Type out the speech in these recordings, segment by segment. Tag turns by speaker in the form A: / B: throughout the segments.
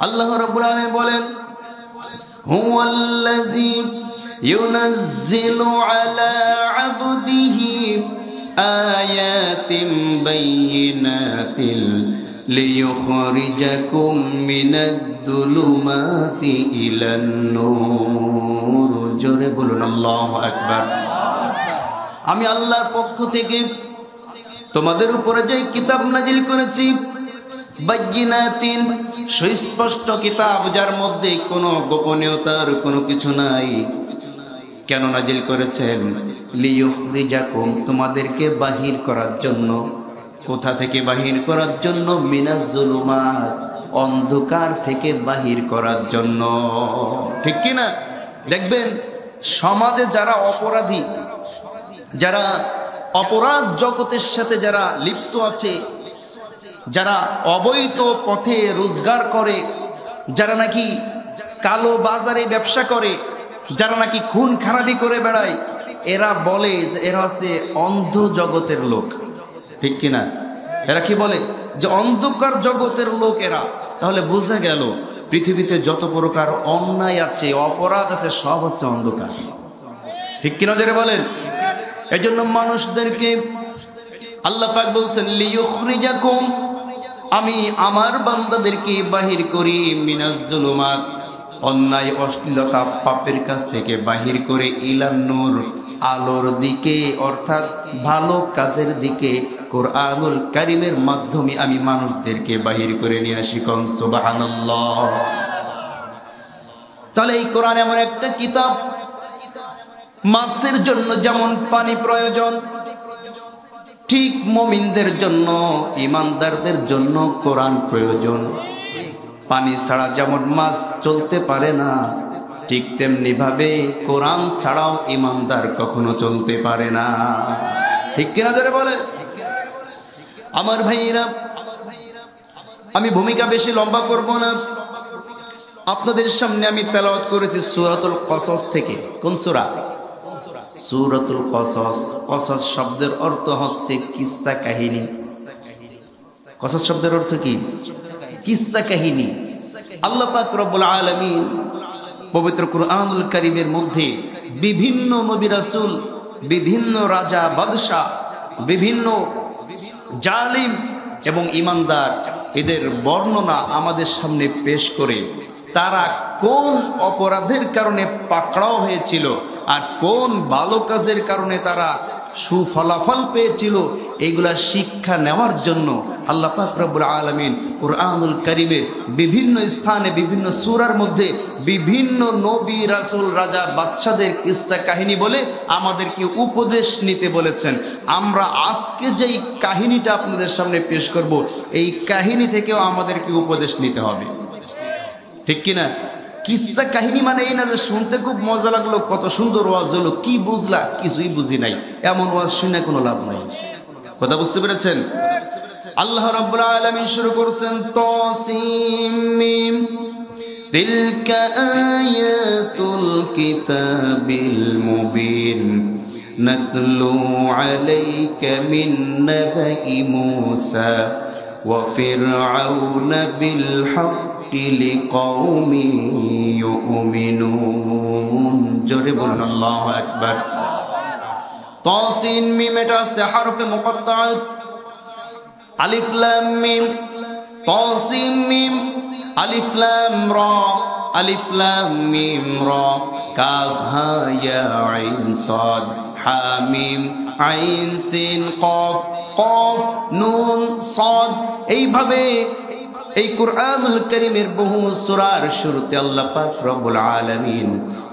A: আল্লাহ রাব্বুল আলামিন বলেন, হুয়াল্লাযী ইউনাজ্জিলু আলা আবদিহি আয়াতিন বাইয়িনাতিন লিইখরিজাকুম মিনাদ-দুলুমাতি ইলান-নূর জোরে বলুন, আল্লাহু আমি আল্লাহর পক্ষ থেকে তোমাদের উপরে যে কিতাব নাজিল করেছি বাজ্ঞিনাতিন সুস্পষ্ট কিতাব যার মধ্যে কোনো গোপনীয়তার কোনো কিছু নাই। কেন নাজিল করেছেন? লিয়ুখরিজাকুম, তোমাদেরকে বাহির করার জন্য। কোথা থেকে বাহির করার জন্য? মিনাজুলুমাত অন্ধকার থেকে বাহির করার জন্য। ঠিক কি না? দেখবেন, সমাজে যারা অপরাধী, যারা অপরাধ জগতের সাথে যারা লিপ্ত আছে যারা অবৈধ পথে রোজগার করে, যারা নাকি কালো বাজারে ব্যবসা করে, যারা নাকি খুন খারাপি করে বেড়ায়, এরা বলে যে এরা হচ্ছে অন্ধ জগতের লোক। ঠিক কিনা? এরা কি বলে? যে অন্ধকার জগতের লোক এরা। তাহলে বোঝা গেল, পৃথিবীতে যত প্রকার অন্যায় আছে, অপরাধ আছে, সব হচ্ছে অন্ধকার। ঠিক কিনা যারা বলেন? এই জন্য মানুষদেরকে আল্লাহ পাক বলছেন, লিয়ুখরিজাকুম আমি আমার বান্দাদেরকে বাহির করি মিনাজ্জুলুমাত অন্যায়, অশ্লীলতা পাপের কাছ থেকে বাহির করে ইলান্নুর আলোর দিকে, অর্থাৎ ভালো কাজের দিকে কোরআনুল কারিমের মাধ্যমে আমি মানুষদেরকে বাহির করে নিয়ে আসি। কন? সুবহানাল্লাহ। তাহলে এই কোরআন এমন একটা কিতাব, মাছের জন্য যেমন পানি প্রয়োজন ঠিক মমিনদের জন্য, ইমানদারদের জন্য কোরআন প্রয়োজন। পানি ছাড়া যেমন মাছ চলতে পারে না, ঠিক তেমনি ভাবে কোরআন ছাড়াও ইমানদার কখনো চলতে পারে না। ঠিক কিনা ধরে বলে? আমার ভাইরা আমি ভূমিকা বেশি লম্বা করব না। আপনাদের সামনে আমি তেলাওয়াত করেছি সুরাতুল কসস থেকে। কোন সুরা? সুরতুল কসস। কসস শব্দের অর্থ হচ্ছে কিসা কাহিনী। কসস শব্দের অর্থ কি? কিসা কাহিনী। আল্লাহ পাক রব্বুল আলামিন পবিত্র কুরআনুল কারীমের মধ্যে বিভিন্ন নবী রাসূল, বিভিন্ন রাজা বাদশাহ, বিভিন্ন জালিম এবং ইমানদার এদের বর্ণনা আমাদের সামনে পেশ করে তারা কোন অপরাধের কারণে পাকড়াও হয়েছিল আর কোন ভালো কাজের কারণে তারা সুফলাফল পেয়েছিল এইগুলার শিক্ষা নেওয়ার জন্য আল্লাহ পাক রব্বুল আলমিন কোরআনুল করিমের বিভিন্ন স্থানে, বিভিন্ন সুরার মধ্যে বিভিন্ন নবী, রাসুল, রাজা বাচ্চাদের কিসা কাহিনী বলে আমাদেরকে উপদেশ নিতে বলেছেন। আমরা আজকে যেই কাহিনীটা আপনাদের সামনে পেশ করব, এই কাহিনী থেকেও আমাদেরকে উপদেশ নিতে হবে। ঠিক কিনা? কিসা কাহিনী মানে এই না যে শুনতে খুব মজা লাগলো কত সুন্দর ওয়াজ হলো কি বুঝলা কিছুই বুঝি নাই এমন ওয়াজ শুনে কোনো লাভ নাই কথা বুঝতে পেরেছেন আল্লাহ রাব্বুল আলামিন শুরু করছেন তাসিম মিম تلك آيات الكتاب المبين نتلو عليك من نبأ موسى وفرعون بالحق لقوم يؤمنون. جرب الله أكبر طاسين ميم متاس حرف مقطعات ألف لام ميم طاسين ميم ألف لام را ألف لام ميم را كاف ها يا عين صاد حاميم عين سين قاف কফ, নুন, সাদ, এইভাবে এই কোরআনুল করিমের বহু সূরার শুরুতে আল্লাহ পাক রব্বুল আলামিন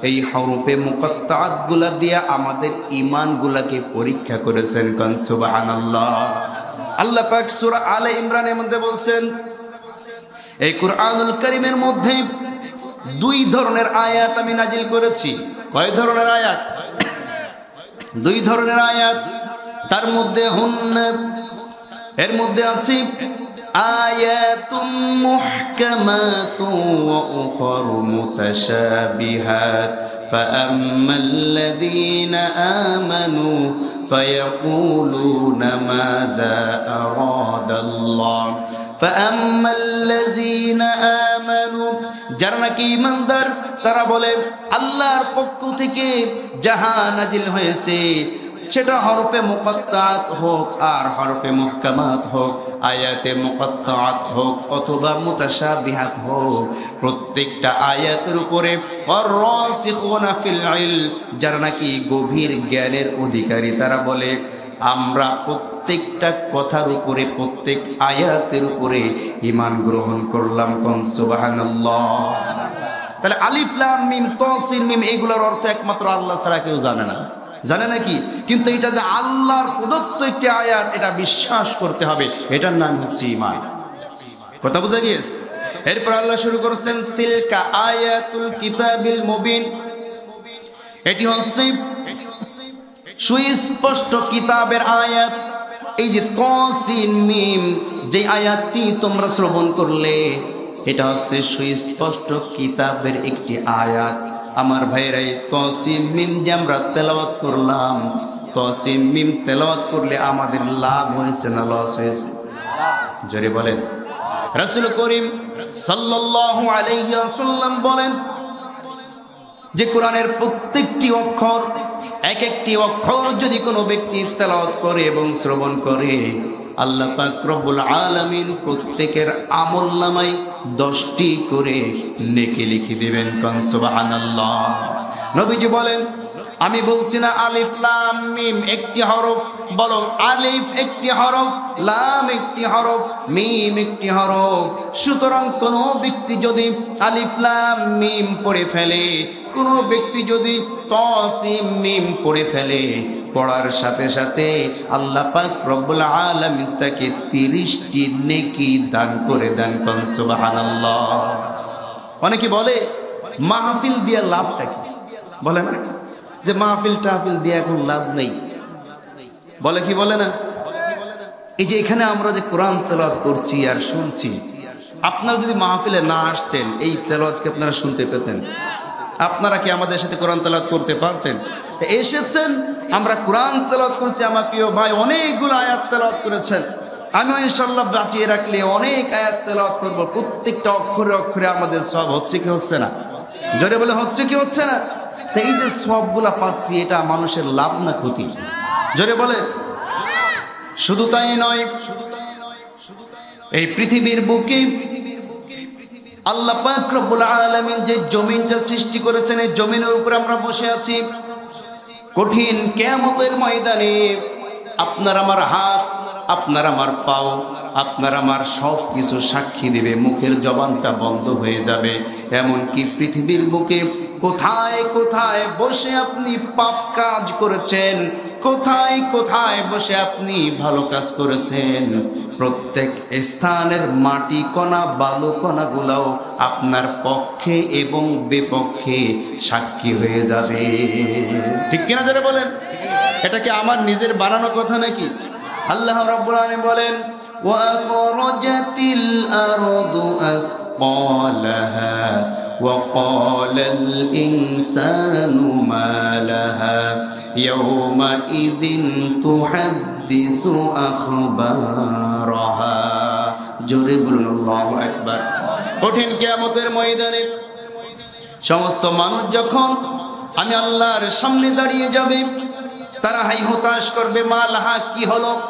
A: এই হরফে মুকত্তাআতগুলা দিয়ে আমাদের ঈমান গুলাকে পরীক্ষা করেছেন কোন? সুবহানাল্লাহ। আল্লাহ পাক সূরা আলে ইমরানের মধ্যে বলছেন, এই কোরআনুল করিমের মধ্যে দুই ধরনের আয়াত আমি নাজিল করেছি। কয় ধরনের আয়াত? দুই ধরনের আয়াত। তার মধ্যে হুন এর মধ্যে আছে آيات محكمات وأخر متشابهات فأما الذين آمنوا فيقولون ماذا أراد الله فأما الذين آمنوا আমানু যারা নাকি ইমানদার তারা বলে আল্লাহর পক্ষ থেকে যাহা নাজিল হয়েছে সেটা হরফে মুকত্তাত হোক আর হরফে মুহকামাত হোক, আয়াতে মুকত্তাত হোক অথবা মুতাশাবিহাত হোক, প্রত্যেকটা আয়াতের উপরে যারা নাকি গভীর জ্ঞানের অধিকারী, তারা বলে, আমরা প্রত্যেকটা কথার উপরে, প্রত্যেক আয়াতের উপরে ইমান গ্রহণ করলাম কোন? তাহলে আলিফ, লাম, মিম তসিন মিম, এগুলোর অর্থ একমাত্র আল্লাহ ছাড়া কেউ জানে না। জানে নাকি কিন্তু এটা যে আল্লাহর প্রদত্ত একটি আয়াত, এটা বিশ্বাস করতে হবে। এটার নাম হচ্ছে ইমান কথা বোঝা গিয়েছে? এরপর আল্লাহ শুরু করেছেন, তিলকা আয়াতুল কিতাবিল মুবিন। এটি হচ্ছে সুস্পষ্ট কিতাবের আয়াত। এই যে তসিন মিম, যে আয়াতটি তোমরা শ্রবণ করলে, এটা হচ্ছে সুস্পষ্ট কিতাবের একটি আয়াত। আমার ভাইরাই তসিম মিম যে আমরা তেলাওয়াত করলাম তসিম মিম তেলাওয়াত করলে আমাদের লাভ হয়েছে না লস হয়েছে? জোরে বলেন। রাসূল করিম সাল্লাল্লাহু আলাইহি ওয়াসাল্লাম বলেন, যে কোরআনের প্রত্যেকটি অক্ষর এক একটি অক্ষর যদি কোনো ব্যক্তি তেলাওয়াত করে এবং শ্রবণ করে আল্লাহ পাক আলামিন প্রত্যেকের আমল নামাই দশটি করে নেকে লিখে দেবেন কন সুবহানাল্লাহ। নবীজি বলেন, আমি বলছি না আলিফ, লাম, মিম, একটি হরফ বলো আলিফ একটি হরফ, লাম একটি হরফ, মিম একটি হরফ। সুতরাং কোনো ব্যক্তি যদি আলিফ, লাম, মিম পড়ে ফেলে, কোনো ব্যক্তি যদি তসিম মিম পড়ে ফেলে পড়ার সাথে সাথে আল্লাহ পাক রব্বুল আলামিন তাকে 30টি নেকি দান করে দেন কোন, সুবহানাল্লাহ। অনেকে বলে, মাহফিল দিয়ে লাভটা কি? বলে না। যে মাহফিল টাহফিল দিয়ে এখন লাভ নেই। বলে কি বলে না? এই যে এখানে আমরা যে কোরআন তেলাওয়াত করছি আর শুনছি, আপনারা যদি মাহফিলে না আসতেন, এই তেলাওয়াতকে আপনারা শুনতে পেতেন। আপনারা কি আমাদের সাথে কোরআন তেলাওয়াত করতে পারতেন? এসেছেন। আমরা কোরআন তেলাওয়াত করছি, আমার প্রিয় ভাই অনেকগুলো আয়াত তেলাওয়াত করেছেন। আমিও ইনশাল্লাহ বাঁচিয়ে রাখলে অনেক আয়াত তেলাওয়াত করব। প্রত্যেকটা অক্ষরে অক্ষরে আমাদের সব হচ্ছে কি হচ্ছে না? জোরে বলে হচ্ছে কি হচ্ছে না? এই যে সবগুলা পাচ্ছি, এটা মানুষের লাভ না ক্ষতি? জোরে বলে? শুধু তাই নয়, এই পৃথিবীর বুকে আল্লাহ পাক রব্বুল আলামিন যে জমিনটা সৃষ্টি করেছেন, এই জমিনের উপরে আমরা বসে আছি। কঠিন কেয়ামতের ময়দানে আপনার আমার হাত, আপনার আমার পাও, আপনার আমার সব কিছু সাক্ষী দেবে, মুখের জবানটা বন্ধ হয়ে যাবে। এমনকি পৃথিবীর বুকে কোথায় কোথায় বসে আপনি পাপ কাজ করেছেন? কোথায় কোথায় বসে আপনি ভালো কাজ করেছেন? প্রত্যেক স্থানের মাটি কণা বালু কণাগুলাও আপনার পক্ষে এবং বিপক্ষে সাক্ষী হয়ে যাবে ঠিক কিনা যারা বলেন এটা কি আমার নিজের বানানো কথা নাকি আল্লাহ রাব্বুল আলামিন বলেন وأخرجت الأرض أثقالها وقال الإنسان ما لها يومئذ تحدث হাদ্দিসু আখবারহা। জোরে বলুন, আল্লাহু আকবার। কঠিন কিয়ামতের ময়দানে সমস্ত মানুষ যখন আমি আল্লাহর সামনে দাঁড়িয়ে যাবে, তারা হাই হতাশ করবে, মা লাহা, কি হলো?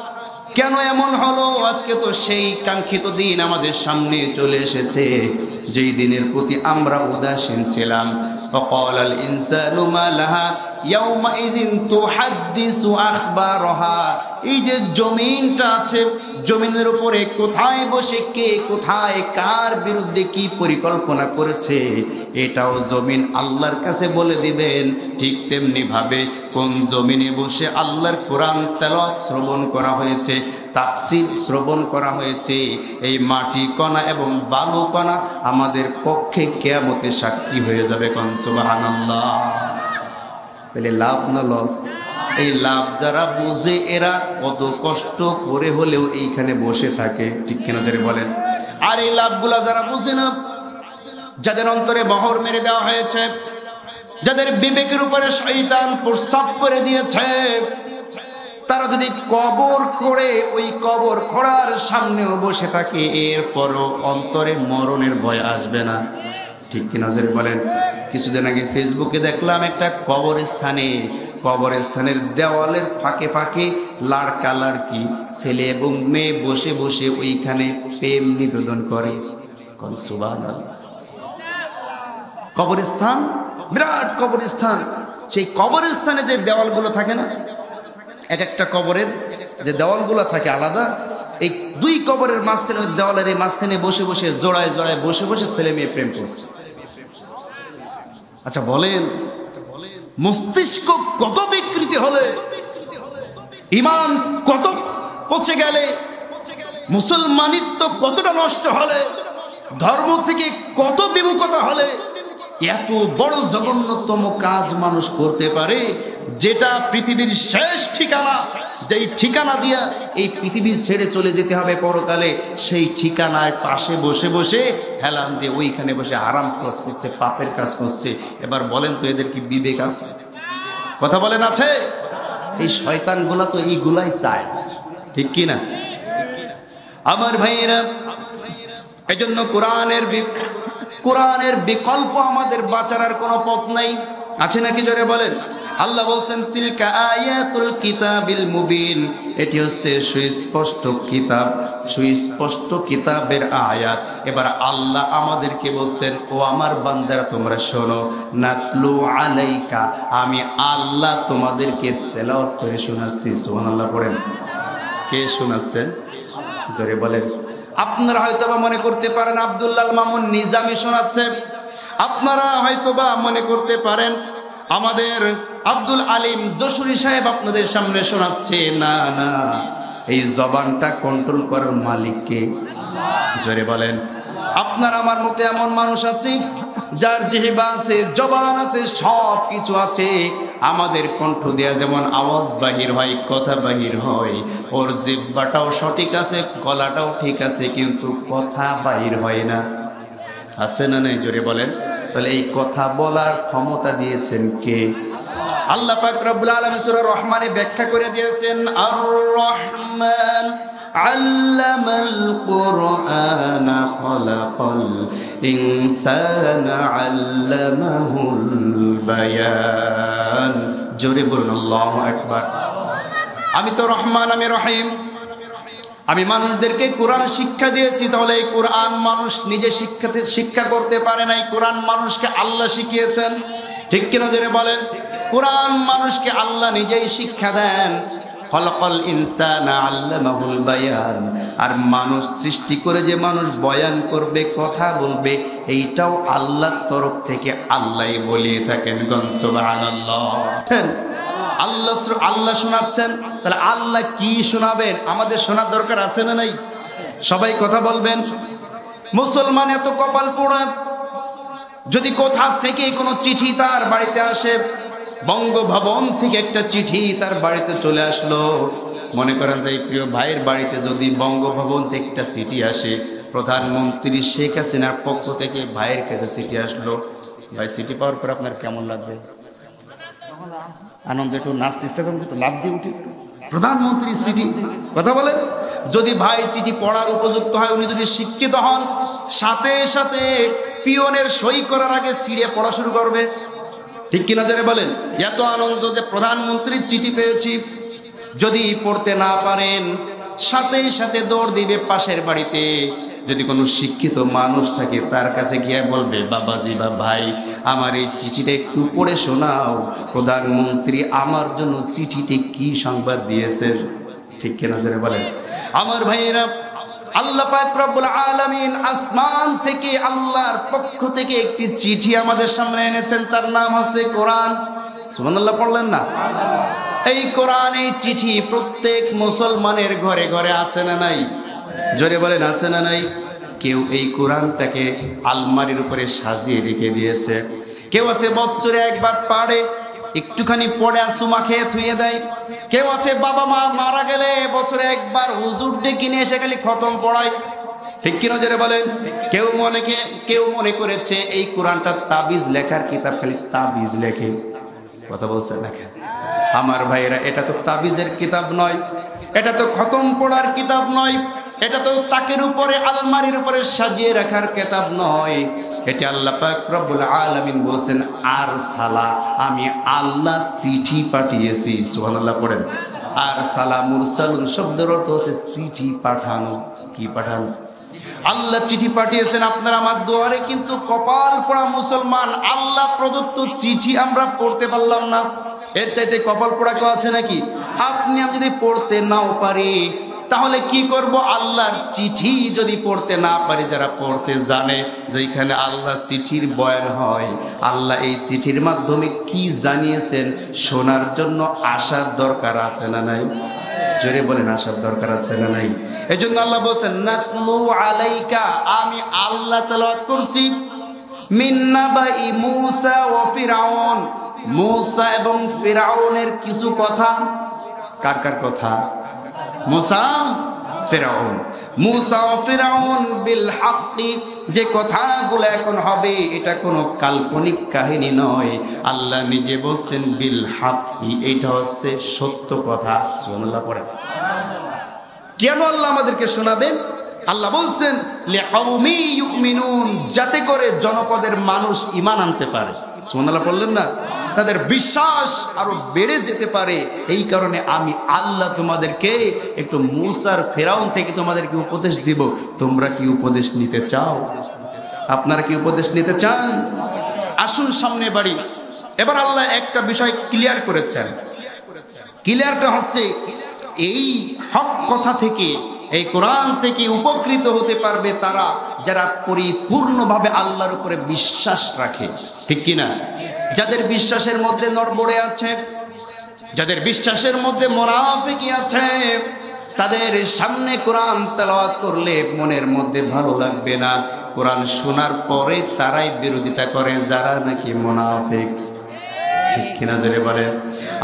A: কেন এমন হলো? আজকে তো সেই কাঙ্ক্ষিত দিন আমাদের সামনে চলে এসেছে। যেই দিনের প্রতি আমরা উদাসীন ছিলাম। অকল আল ইনসানু মা লাহা জমিনটা আছে, জমিনের উপরে কোথায় বসে কে, কোথায় কার বিরুদ্ধে কি পরিকল্পনা করেছে, এটাও জমিন আল্লাহর কাছে বলে দিবেন। ঠিক তেমনি ভাবে কোন জমিনে বসে আল্লাহর কোরআন তেলাওয়াত শ্রবণ করা হয়েছে, তাফসীর শ্রবণ করা হয়েছে, এই মাটি কণা এবং বালু কণা আমাদের পক্ষে কেয়ামতে সাক্ষী হয়ে যাবে কোন, সুবহানাল্লাহ। তাহলে লাভ না লস? এই লাভ যারা বুঝে এরা কত কষ্ট করে হলেও এইখানে বসে থাকে। ঠিক কেন যারা বলেন। আর এই লাভগুলা যারা বুঝে না, যাদের অন্তরে বহর মেরে দেওয়া হয়েছে, যাদের বিবেকের উপরে শয়তান প্রস্রাব করে দিয়েছে, তারা যদি কবর করে ওই কবর খোঁড়ার সামনেও বসে থাকে, এরপরও অন্তরে মরণের ভয় আসবে না। ঠিক কি নজরে বলেন? কিছুদিন আগে ফেসবুকে দেখলাম একটা কবরস্থানে, কবরস্থানের দেওয়ালের ফাঁকে ফাঁকে লাড়কা লাড়কি ছেলে এবং মেয়ে বসে বসে ওইখানে প্রেম নিবেদন করে। কবরস্থান? বিরাট কবরস্থান। সেই কবরস্থানে যে দেওয়ালগুলো থাকে না, এক একটা কবরের যে দেওয়ালগুলো থাকে আলাদা, এই দুই কবরের মাঝখানে, ওই দেওয়ালের এই মাঝখানে বসে বসে, জোড়ায় জোড়ায় বসে বসে ছেলে মেয়ে প্রেম করছে। আচ্ছা বলেন। মস্তিষ্ক কত বিকৃতি হলে, ইমান কত পচে গেলে, মুসলমানিত্ব কতটা নষ্ট হলে, ধর্ম থেকে কত বিমুখতা হলে এত বড় জঘন্যতম কাজ মানুষ করতে পারে, যেটা পৃথিবীর শেষ ঠিকানা, যেই ঠিকানা দিয়া এই পৃথিবী ছেড়ে চলে যেতে হবে পরকালে, সেই ঠিকানায় পাশে বসে বসে হেলান দিয়ে ওইখানে বসে আরাম কাজ করছে, পাপের কাজ করছে। এবার বলেন তো এদের কি বিবেক আছে? কথা বলেন আছে? এই শয়তানগুলা তো এইগুলাই চায়। ঠিক কি না? আমার ভাইয়েরা, এজন্য কোরআনের কোরআনের বিকল্প আমাদের বাঁচার কোনো পথ নাই। আছে নাকি জোরে বলেন? আল্লাহ বলছেন, তিলকা আয়াতুল কিতাবিল মুবিন। এটি হচ্ছে সুস্পষ্ট কিতাব, সুস্পষ্ট কিতাবের আয়াত। এবার আল্লাহ আমাদেরকে বলছেন, ও আমার বান্দারা, তোমরা শোনো, নাতলু আলাইকা, আমি আল্লাহ তোমাদেরকে তেলাওয়াত করে শোনাচ্ছি। সুবহানাল্লাহ, পড়েন। কে শোনাচ্ছেন? জোরে বলেন। আপনারা হয়তো বা মনে করতে পারেন আবদুল্লাল মামুন নিজামি শোনাচ্ছে। আপনারা হয়তোবা মনে করতে পারেন আমাদের আব্দুল আলিম যশোরী সাহেব আপনাদের সামনে শোনাচ্ছে। না না, এই জবানটা কন্ট্রোল করার মালিককে জোরে বলেন। আপনার আমার মতে এমন মানুষ আছে, যার জিহিবা আছে, জবান আছে সব কিছু আছে। আমাদের কণ্ঠ দেয়া যেমন আওয়াজ বাহির হয়, কথা বাহির হয়, ওর জিব্বাটাও সঠিক আছে, গলাটাও ঠিক আছে, কিন্তু কথা বাহির হয় না। আছে না নাই? জোরে বলেন। তাহলে এই কথা বলার ক্ষমতা দিয়েছেন কে? আল্লাহ পাক রব্বুল আলামিন সূরা রহমানে ব্যাখ্যা করে দিয়েছেন আর রহমান علم القرآن خلق الإنسان علمه البيان জোরে বলুন আল্লাহু আকবার আমি তো রহমান আমি রহিম আমি মানুষদেরকে কোরআন শিক্ষা দিয়েছি তাহলে এই কোরআন মানুষ নিজে শিক্ষাতে শিক্ষা করতে পারে নাই কোরআন মানুষকে আল্লাহ শিখিয়েছেন ঠিক কিনা জেনে বলেন কোরআন মানুষকে আল্লাহ নিজেই শিক্ষা দেন ফলকল ইনসান আল্লামাহুল বায়ান। আর মানুষ সৃষ্টি করে যে মানুষ বয়ান করবে, কথা বলবে, এইটাও আল্লাহর তরফ থেকে আল্লাহই বলিয়ে থাকেন। গনসুবহানাল্লাহ আল্লাহ আল্লাহ শোনাচ্ছেন? তাহলে আল্লাহ কি শোনাবেন? আমাদের শোনার দরকার আছে না নাই? সবাই কথা বলবেন? মুসলমান এত কপাল পোড়া। যদি কোথা থেকে কোনো চিঠি তার বাড়িতে আসে বঙ্গভবন থেকে একটা চিঠি তার বাড়িতে চলে আসলো। মনে করেন যে, এই প্রিয় ভাইয়ের বাড়িতে যদি বঙ্গভবন থেকে একটা চিঠি আসে, প্রধানমন্ত্রী শেখ হাসিনার পক্ষ থেকে ভাইয়ের কাছে চিঠি আসলো। ভাই, চিঠি পাওয়ার পর আপনার কেমন লাগবে? আনন্দ একটু নাচতে ইচ্ছা করেন, একটু লাভ দিয়ে উঠেছে প্রধানমন্ত্রী চিঠি, কথা বলেন। যদি ভাই চিঠি পড়ার উপযুক্ত হয়, উনি যদি শিক্ষিত হন, সাথে সাথে পিয়নের সই করার আগে সিঁড়ে পড়া শুরু করবে। ঠিক কিনা জানে বলেন? এত আনন্দ যে প্রধানমন্ত্রীর চিঠি পেয়েছি। যদি পড়তে না পারেন, সাথে সাথে দৌড় দিবে পাশের বাড়িতে। যদি কোনো শিক্ষিত মানুষ থাকে, তার কাছে গিয়ে বলবে, বাবাজি বা ভাই, আমার এই চিঠিটা একটু পড়ে শোনাও। প্রধানমন্ত্রী আমার জন্য চিঠিতে কি সংবাদ দিয়েছেন? ঠিক কিনা জানে বলেন? আমার ভাইয়েরা আল্লাহ পাক রব্বুল আলামিন আসমান থেকে আল্লাহর পক্ষ থেকে একটি চিঠি আমাদের সামনে এনেছেন, তার নাম হচ্ছে কোরআন। সুবহানাল্লাহ, পড়লেন না? এই কোরআন, এই চিঠি প্রত্যেক মুসলমানের ঘরে ঘরে আছে না নাই? জোরে বলেন, আছে না নাই? কেউ এই কোরআনটাকে আলমারির উপরে সাজিয়ে রেখে দিয়েছে। কেউ আছে বছরে একবার পাড়ে, একটুখানি পড়ে আর সুমা খেয়ে থুয়ে দেয়। কেউ আছে, বাবা মা মারা গেলে বছরে একবার হুজুর ডেকে নিয়ে এসে খালি খতম পড়ায়। ঠিক কি নজরে বলেন? কেউ মনে কেউ মনে করেছে এই কোরআনটা তাবিজ লেখার কিতাব, খালি তাবিজ লেখে। কথা বলছে লেখে আমার ভাইয়েরা, এটা তো তাবিজের কিতাব নয়, এটা তো খতম পড়ার কিতাব নয়, এটা তো তাকের উপরে, আলমারির উপরে সাজিয়ে রাখার কিতাব নয়। এটা আল্লাহ পাক আলামিন বলছেন, আর সালা, আমি আল্লাহ চিঠি পাঠিয়েছি। সুবহানাল্লাহ পড়েন। আর সালা মুরসালুন শব্দের অর্থ হচ্ছে চিঠি পাঠানো। কি পাঠানো? আল্লাহ চিঠি পাঠিয়েছেন আপনার আমার দুয়ারে, কিন্তু কপাল পড়া মুসলমান, আল্লাহ প্রদত্ত চিঠি আমরা পড়তে পারলাম না। এর চাইতে কপাল পড়া কেউ আছে নাকি? আপনি আমি যদি পড়তে নাও পারি তাহলে কি করব? আল্লাহর চিঠি যদি পড়তে না পারি, যারা পড়তে জানে যেখানে আল্লাহ চিঠির বয়ান হয়, আল্লাহ এই চিঠির মাধ্যমে কি জানিয়েছেন শোনার জন্য আসার দরকার আছে না নাই? জোরে বলেন, আসার দরকার আছে না নাই? এই জন্য আল্লাহ বলছেন, নাতলু আলাইকা আমি আল্লাহ তেলাওয়াত করছি। মিন্নাবাই মুসা ও ফিরাউন। মুসা এবং ফিরাউনের কিছু কথা, কার কার কথা? মুসা ফেরাউন। মুসা ফেরাউন বিল হাক্কি যে কথাগুলো এখন হবে, এটা কোনো কাল্পনিক কাহিনী নয়। আল্লাহ নিজে বলছেন বিল হাক্কি এটা হচ্ছে সত্য কথা। সুবহানাল্লাহ কেন আল্লাহ আমাদেরকে শোনাবেন? আল্লাহ বলছেন যাতে করে জনপদের মানুষ ইমান আনতে পারে। সুবহানাল্লাহ বললেন না? তাদের বিশ্বাস আরও বেড়ে যেতে পারে। এই কারণে আমি আল্লাহ তোমাদেরকে একটু মুসার ফেরাউন থেকে তোমাদেরকে উপদেশ দিব। তোমরা কি উপদেশ নিতে চাও? আপনারা কি উপদেশ নিতে চান? আসুন সামনে বাড়ি। এবার আল্লাহ একটা বিষয় ক্লিয়ার করেছেন। ক্লিয়ারটা হচ্ছে, এই হক কথা থেকে এই কোরআন থেকে উপকৃত হতে পারবে তারা যারা পরিপূর্ণভাবে আল্লাহর উপরে বিশ্বাস রাখে। ঠিক কিনা? যাদের বিশ্বাসের মধ্যে নড়বড়ে আছে, যাদের বিশ্বাসের মধ্যে মোনাফিকি আছে, তাদের সামনে কোরআন তেলাওয়াত করলে মনের মধ্যে ভালো লাগবে না। কোরআন শোনার পরে তারাই বিরোধিতা করে, যারা নাকি মোনাফিক। ঠিক কিনা জেনে বলে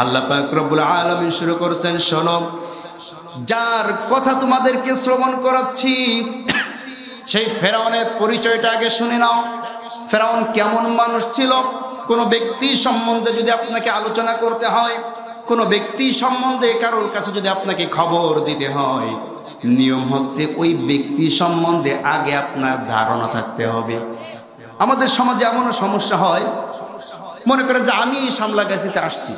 A: আল্লাহ পাক রব্বুল আলামিন শুরু করছেন, শোনো। যার কথা তোমাদেরকে শ্রবণ করাচ্ছি, সেই ফেরাউনের পরিচয়টা আগে শুনে নাও। ফেরাউন কেমন মানুষ ছিল? কোনো ব্যক্তি সম্বন্ধে যদি আপনাকে আলোচনা করতে হয়, কোনো ব্যক্তি সম্বন্ধে কারোর কাছে যদি আপনাকে খবর দিতে হয়, নিয়ম হচ্ছে ওই ব্যক্তি সম্বন্ধে আগে আপনার ধারণা থাকতে হবে। আমাদের সমাজে এমনও সমস্যা হয়, মনে করেন যে আমি সামলা গাছিতে আসছি।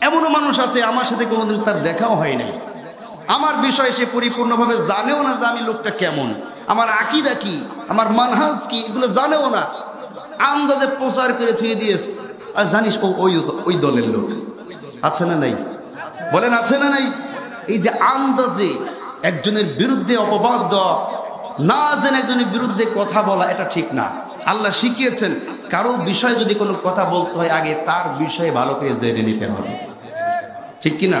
A: এমনও মানুষ আছে, আমার সাথে কোনোদিন তার দেখাও হয় নাই। আমার বিষয়ে সে পরিপূর্ণভাবে জানেও না যে আমি লোকটা কেমন। আমার আকিদা কি? আমার মানহাজ কি? এগুলো জানেও না। আন্দাজে প্রচার করে থুয়ে দিয়েছে আর জানিস, ও ওই ওই দলের লোক। আছে না নাই? বলেন, আছে না নাই? এই যে আন্দাজে একজনের বিরুদ্ধে অপবাদ দেওয়া, না জেনে একজনের বিরুদ্ধে কথা বলা, এটা ঠিক না। আল্লাহ শিখিয়েছেন, কারও বিষয়ে যদি কোনো কথা বলতে হয় আগে, তার বিষয়ে ভালো করে জেনে নিতে হবে। ঠিক কিনা?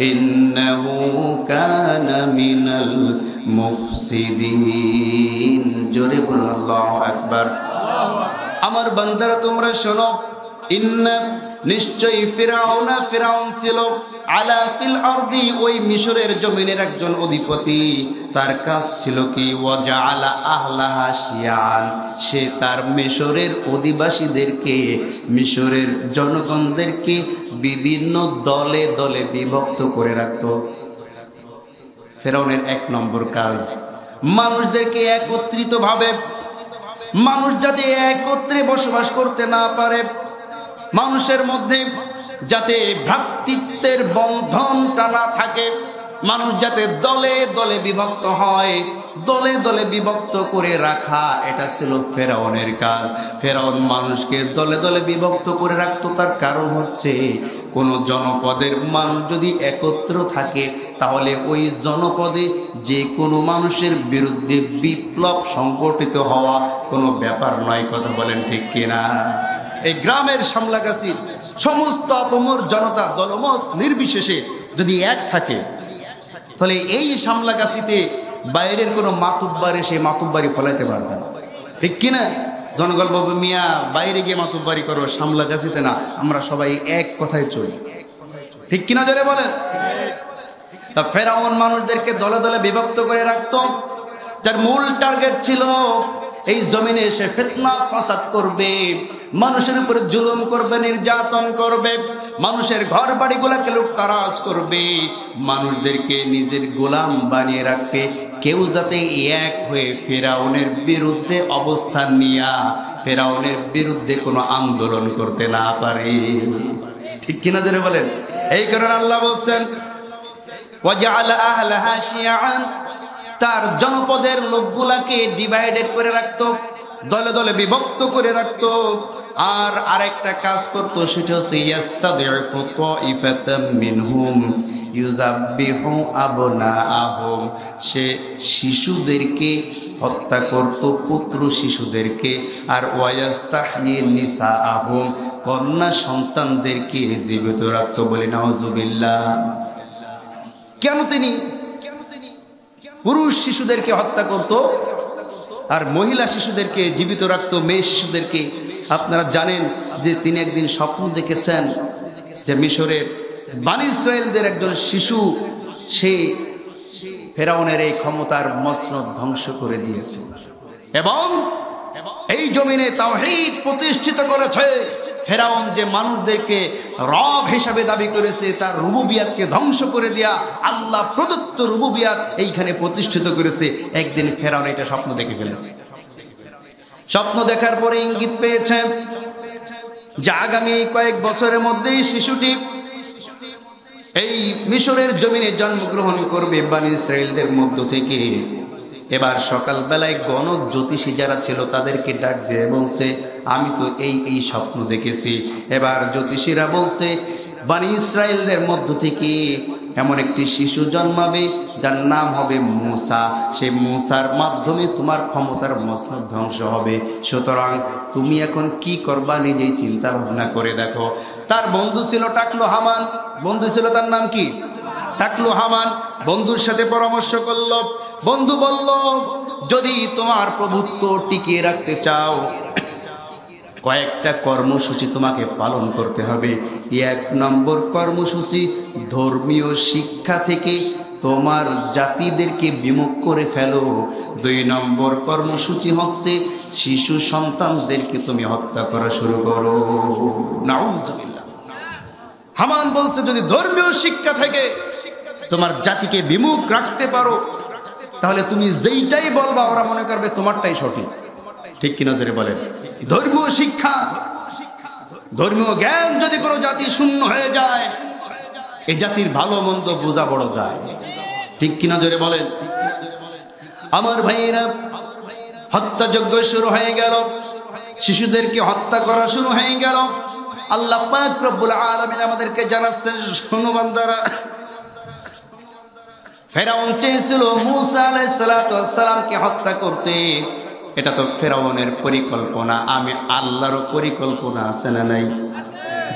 A: إنه كان من المفسدين জোরে বলুন আল্লাহু আকবার আমার বান্দারা তোমরা শোনো ইন্না নিশ্চয়ই ফিরাউনা ফিরাউন ছিল আলা ফিল আরদি, ওই মিশরের জমিনের একজন অধিপতি। তার কাজ ছিল কি? ওয়াজা আলা আহলাহা শিয়ান। সে তার মিশরের অধিবাসীদেরকে, মিশরের জনগণদেরকে বিভিন্ন দলে দলে বিভক্ত করে রাখত। ফেরাউনের এক নম্বর কাজ, মানুষদেরকে একত্রিত ভাবে মানুষ যাতে একত্রে বসবাস করতে না পারে, মানুষের মধ্যে যাতে ভ্রাতৃত্বের বন্ধন টানা থাকে। মানুষ যাতে দলে দলে বিভক্ত হয়, দলে দলে বিভক্ত করে রাখা, এটা ছিল ফেরাউনের কাজ। ফেরাউন মানুষকে দলে দলে বিভক্ত করে রাখতো, তার কারণ হচ্ছে কোনো জনপদের মানুষ যদি একত্র থাকে, তাহলে ওই জনপদে যে কোনো মানুষের বিরুদ্ধে বিপ্লব সংগঠিত হওয়া কোনো ব্যাপার নয়, কথা বলেন ঠিক কিনা? এই গ্রামের সামলাগাছির সমস্ত অপমর জনতা দলমত নির্বিশেষে যদি এক থাকে, তাহলে এই সামলাগাছিতে বাইরের কোনো মাতুব্বার এসে মাতুব্বারি ফলাইতে পারবে না। ঠিক কিনা? জনগণ বাবু মিয়া, বাইরে গিয়ে মাতুব্বারি করো সামলাগাছিতে না, আমরা সবাই এক কথায় চলি। ঠিক কিনা জোরে বলেন? তা ফেরাউন মানুষদেরকে দলে দলে বিভক্ত করে রাখত। যার মূল টার্গেট ছিল, এই জমিনে এসে ফেতনা ফাসাদ করবে। মানুষের উপরে জুলুম করবে, নির্যাতন করবে, মানুষের ঘর বাড়িগুলোকে লুটতারাজ করবে। মানুষদেরকে নিজের গোলাম বানিয়ে রাখবে, কেউ যাতে এক হয়ে ফেরাউনের বিরুদ্ধে অবস্থান নিয়া ফেরাউনের বিরুদ্ধে কোনো আন্দোলন করতে না পারে। ঠিক কিনা জোরে বলেন? এই কারণে আল্লাহ বলছেন তার জনপদের লোকগুলাকে ডিভাইডেড করে রাখতো। দলে দলে বিভক্ত করে রাখতো। আর আরেকটা কাজ করত, সেটা হচ্ছে সে শিশুদেরকে হত্যা করত, পুত্র শিশুদেরকে। আর ওয়ায়াস্তাহয়ি নিসাআহুম, কন্যা সন্তানদেরকে জীবিত রাখতো বলে নাউজুবিল্লাহ। কেন তিনি পুরুষ শিশুদেরকে হত্যা করত? আর মহিলা শিশুদেরকে, জীবিত রাখত মেয়ে শিশুদেরকে, আপনারা জানেন যে তিনি একদিন স্বপ্ন দেখেছেন যে মিশরের বান ইসরায়েলদের একজন শিশু, সে ফেরাউনের এই ক্ষমতার মসনদ ধ্বংস করে দিয়েছে। এবং এই জমিনে তাওহীদ প্রতিষ্ঠিত করেছে। ফেরাউন যে মানুষদেরকে রব হিসাবে দাবি করেছে, তার রুবুবিয়াতকে ধ্বংস করে দেয়া আল্লাহ প্রদত্ত রুবুবিয়াত এইখানে প্রতিষ্ঠিত করেছে। একদিন ফেরাউন এটা স্বপ্ন দেখে ফেলেছে। স্বপ্ন দেখার পরে ইঙ্গিত পেয়েছে যে আগামী কয়েক বছরের মধ্যেই শিশুটি এই মিশরের জমিনে জন্মগ্রহণ করবে, বানি ইসরায়েলদের মধ্য থেকে। এবার সকালবেলায় গণক জ্যোতিষী যারা ছিল তাদেরকে ডাক দিয়ে বলছে, আমি তো এই এই স্বপ্ন দেখেছি। এবার জ্যোতিষীরা বলছে, বানি ইসরায়েলদের মধ্য থেকে এমন একটি শিশু জন্মাবে যার নাম হবে মূসা। সেই মুসার মাধ্যমে তোমার ক্ষমতার মসনদ ধ্বংস হবে। সুতরাং তুমি এখন কি করবা নিজেই চিন্তা ভাবনা করে দেখো। তার বন্ধু ছিল টাকলো হামান। বন্ধু ছিল তার নাম কি? টাকলো হামান। বন্ধুর সাথে পরামর্শ করল বন্ধু বলল, যদি তোমার প্রভুত্ব টিকিয়ে রাখতে চাও, কয়েকটা কর্মসূচি তোমাকে পালন করতে হবে। এক নম্বর কর্মসূচি, ধর্মীয় শিক্ষা থেকে তোমার জাতিদেরকে বিমুখ করে ফেলো। দুই নম্বর কর্মসূচি হচ্ছে, শিশু সন্তানদেরকে তুমি হত্যা করা শুরু করো। হামান বলছে, যদি ধর্মীয় শিক্ষা থেকে তোমার জাতিকে বিমুখ রাখতে পারো তাহলে তুমি যেইটাই বলবা, ওরা মনে করবে তোমারটাই সঠিক। ঠিক কিনা জোরে বলেন? ধর্মীয় শিক্ষা, ধর্মীয় জ্ঞান যদি কোনো জাতি শূন্য হয়ে যায় এই জাতির ভালো মন্দ বোঝা বড় যায় ঠিক কিনা জোরে বলেন? আমার ভাইয়েরা হত্যাযজ্ঞ শুরু হয়ে গেল। শিশুদেরকে হত্যা করা শুরু হয়ে গেল। আল্লাহ আমাদেরকে জানাচ্ছেন, শোনো বান্দারা ফেরাউন চেয়েছিল মুসা আলাইসালামকে হত্যা করতে এটা তো ফেরাউনের পরিকল্পনা আমি আল্লাহরও পরিকল্পনা আছে না নাই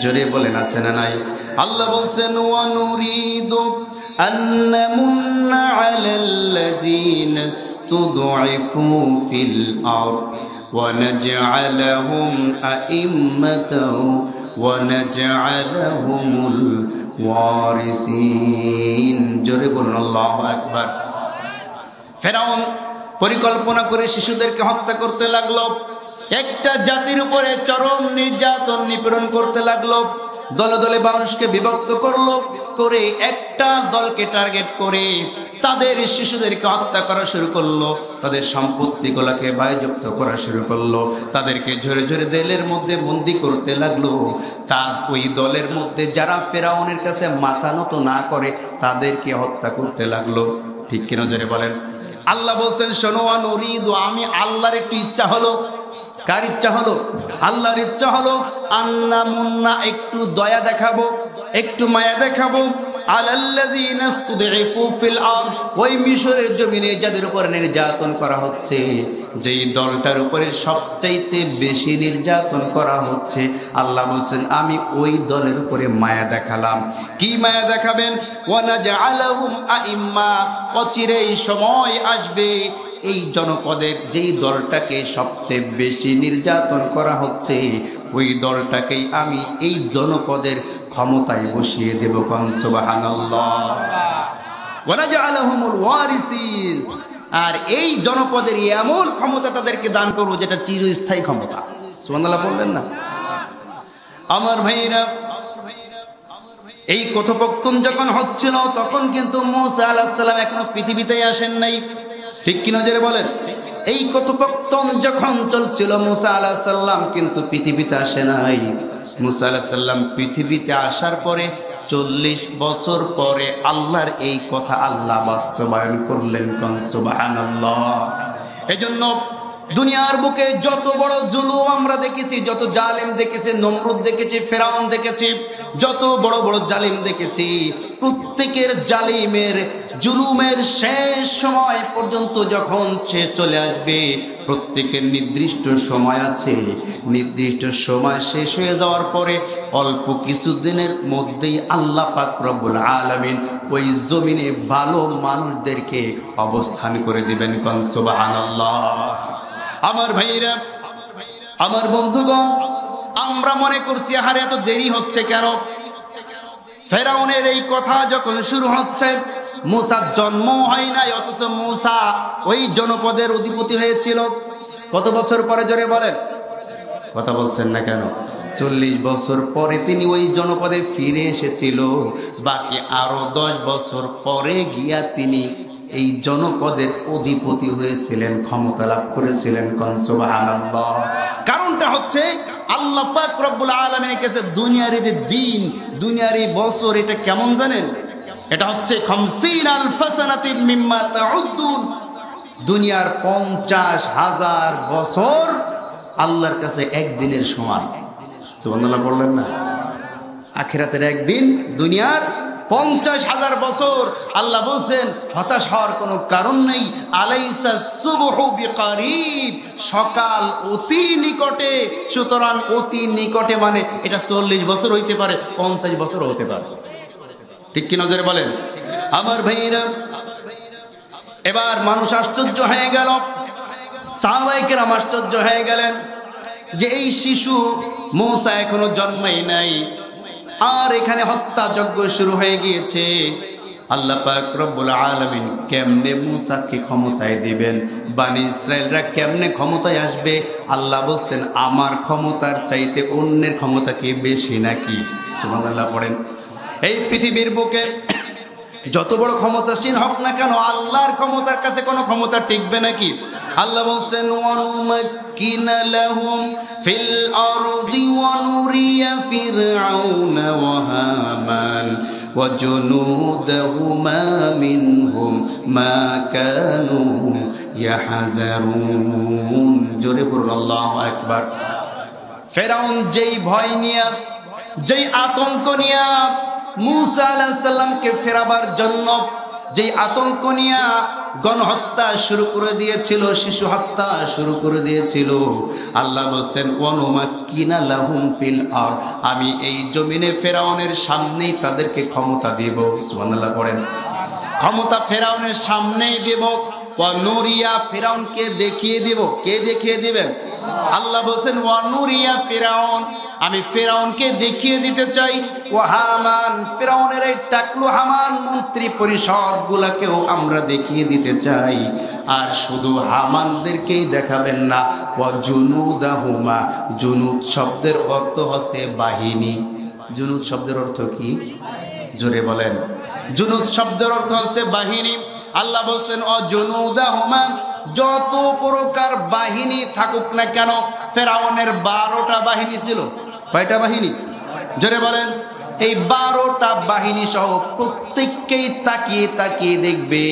A: জোরে বলেন আছে না নাই আল্লাহ বলছেন ওয়ানুরিদু أن نمن على الذين استضعفوا في الأرض ونجعلهم أئمة ونجعلهم ওয়ারিসিন। জোরে বলুন, আল্লাহ একবার ফেরাউন পরিকল্পনা করে শিশুদেরকে হত্যা করতে লাগল। একটা জাতির উপরে চরম নির্যাতন নিপীড়ন করতে লাগল। দলে দলে মানুষকে বিভক্ত করল, করে একটা দলকে টার্গেট করে তাদের শিশুদেরকে হত্যা করা শুরু করল, তাদের সম্পত্তিগুলোকে বায়ুযুক্ত করা শুরু করল, তাদেরকে ঝরে ঝরে দেলের মধ্যে বন্দি করতে লাগল। তা ওই দলের মধ্যে যারা ফেরাউনের কাছে মাথা নত না করে, তাদেরকে হত্যা করতে লাগল। ঠিক কিনা জোরে বলেন? আল্লাহ বলছেন শোনোয়া নরিদ, আমি আল্লাহর একটু ইচ্ছা হলো। কার ইচ্ছা হলো? আল্লাহর ইচ্ছা হলো, আন্না মুন্না, একটু দয়া দেখাবো, একটু মায়া দেখাবো ওই মিশরের জমিনে যাদের উপর নির্যাতন করা হচ্ছে, যেই দলটার উপরে সবচাইতে বেশি নির্যাতন করা হচ্ছে, আল্লাহ বলছেন, আমি ওই দলের উপরে মায়া দেখালাম। কি মায়া দেখাবেন? অচিরেই সময় আসবে। এই জনপদের যেই দলটাকে সবচেয়ে বেশি নির্যাতন করা হচ্ছে, ওই দলটাকেই আমি এই জনপদের ক্ষমতায় বসিয়ে দেব আর এই জনপদের এমন ক্ষমতা তাদেরকে দান করব যেটা চিরস্থায়ী ক্ষমতা। সুমান্দাল্লাহ বললেন না? আমার ভাইরা এই কথোপকথন যখন হচ্ছিল, তখন কিন্তু মুসা আলাহিসাল্লাম এখনও পৃথিবীতে আসেন নাই। ঠিক কি নজরে বলেন? এই কথোপকথন যখন চলছিল, মুসা আলাহ সাল্লাম কিন্তু পৃথিবীতে আসে নাই। মুসা আলাহিসাল্লাম পৃথিবীতে আসার পরে চল্লিশ বছর পরে আল্লাহর এই কথা আল্লাহ বাস্তবায়ন করলেন কনসুবাহান এজন্য দুনিয়ার বুকে যত বড় জুলুম আমরা দেখেছি, যত জালেম দেখেছি, নমরুদ দেখেছি, ফেরাউন দেখেছি যত বড় বড় জালিম দেখেছি, প্রত্যেকের জালিমের জুলুমের শেষ সময় পর্যন্ত যখন সে চলে আসবে, প্রত্যেকের নির্দিষ্ট সময় আছে। নির্দিষ্ট সময় শেষ হয়ে যাওয়ার পরে অল্প কিছুদিনের মধ্যেই আল্লাহ পাক আলামিন ওই জমিনে ভালো মানুষদেরকে অবস্থান করে দিবেন। কনসুবহানাল্লাহ আমার ভাইরা আমার বন্ধুগণ আমরা মনে করছি, আহারে, এত দেরি হচ্ছে কেন? ফেরাউনের এই কথা যখন শুরু হচ্ছে, মুসার জন্ম হয় নাই, অথচ মুসা ওই জনপদের অধিপতি হয়েছিল। কত বছর পরে জোরে বলেন? কথা বলছেন না কেন? চল্লিশ বছর পরে তিনি ওই জনপদে ফিরে এসেছিল। বাকি আরও দশ বছর পরে গিয়া তিনি এই জনপদের অধিপতি হয়েছিলেন, ক্ষমতা লাভ করেছিলেন কনসবাহ কারণটা হচ্ছে আল্লাহ পাক রব্বুল আলমের কাছে দুনিয়ার যে দিন, দুনিয়ার এই বছর, এটা কেমন জানেন? এটা হচ্ছে খমসিন দুনিয়ার পঞ্চাশ হাজার বছর আল্লাহর কাছে একদিনের সমান। বললেন না? আখিরাতের একদিন দুনিয়ার পঞ্চাশ হাজার বছর আল্লাহ বলছেন, হতাশ হওয়ার কোনো কারণ নেই। আলাইসা সুবহু সকাল অতি নিকটে, সুতরাং অতি নিকটে মানে এটা চল্লিশ বছর হইতে পারে, পঞ্চাশ বছর হতে পারে। ঠিক কি নজরে বলেন? আমার ভাইরা এবার মানুষ আশ্চর্য হয়ে গেল। সাহবাইকেরাম আশ্চর্য হয়ে গেলেন যে এই শিশু মৌসা এখনও জন্মাই নাই। আর এখানে হত্যা যজ্ঞ শুরু হয়ে গিয়েছে। আল্লাহ আলামিন কেমনে ক্ষমতায় কেমনে ক্ষমতায় আসবে? আল্লাহ বলছেন, আমার ক্ষমতার চাইতে অন্যের ক্ষমতা কি বেশি নাকি? সুবহানাল্লাহ পড়েন। এই পৃথিবীর বুকে যত বড় ক্ষমতাসীন হোক না কেন, আল্লাহর ক্ষমতার কাছে কোনো ক্ষমতা টিকবে নাকি? আল্লাহ বলছেন আরদি ওয়া নুরিয়া ফিরআউনা ওয়া হামান ওয়া জুনুদাহুমা মিনহুম মা কানু ইয়াহজারুন। জোরে পড়ুন আল্লাহু আকবার। ফেরাউন যেই ভয় নিয়ে, যেই আতঙ্ক নিয়ে মুসা আলাহিসাল্লামকে ফেরাবার জন্য যেই আতঙ্ক নিয়ে গণহত্যা শুরু করে দিয়েছিল, শিশু হত্যা শুরু করে দিয়েছিল, আল্লাহ বলছেন অনুমা কিনা লাহুম ফিল আর আমি এই জমিনে ফেরাউনের সামনেই তাদেরকে ক্ষমতা দেব। সুবহানাল্লাহ করেন ক্ষমতা ফেরাউনের সামনেই দেব। নুরিয়া ফেরাউনকে দেখিয়ে দিব। কে দেখিয়ে দিবেন? আল্লাহ বলছেন ওয়ানুরিয়া ফেরাউন। আমি ফেরাউনকে দেখিয়ে দিতে চাই। ও হামান, ফেরাউনের এই টাকলু হামান মন্ত্রী পরিষদ গুলাকেও আমরা দেখিয়ে দিতে চাই। আর শুধু হামানদেরকেই দেখাবেন না ও জুনুদাহুমা, জুনুদ শব্দের অর্থ হচ্ছে বাহিনী। জুনুদ শব্দের অর্থ কি? জোরে বলেন। জুনুদ শব্দের অর্থ হচ্ছে বাহিনী। আল্লাহ বলছেন ও জুনুদাহুমা যত প্রকার বাহিনী থাকুক না কেন, ফেরাউনের বারোটা বাহিনী ছিল। কয়টা বাহিনী? জোরে বলেন। এই বারোটা বাহিনী সহ প্রত্যেককেই তাকিয়ে তাকিয়ে দেখবে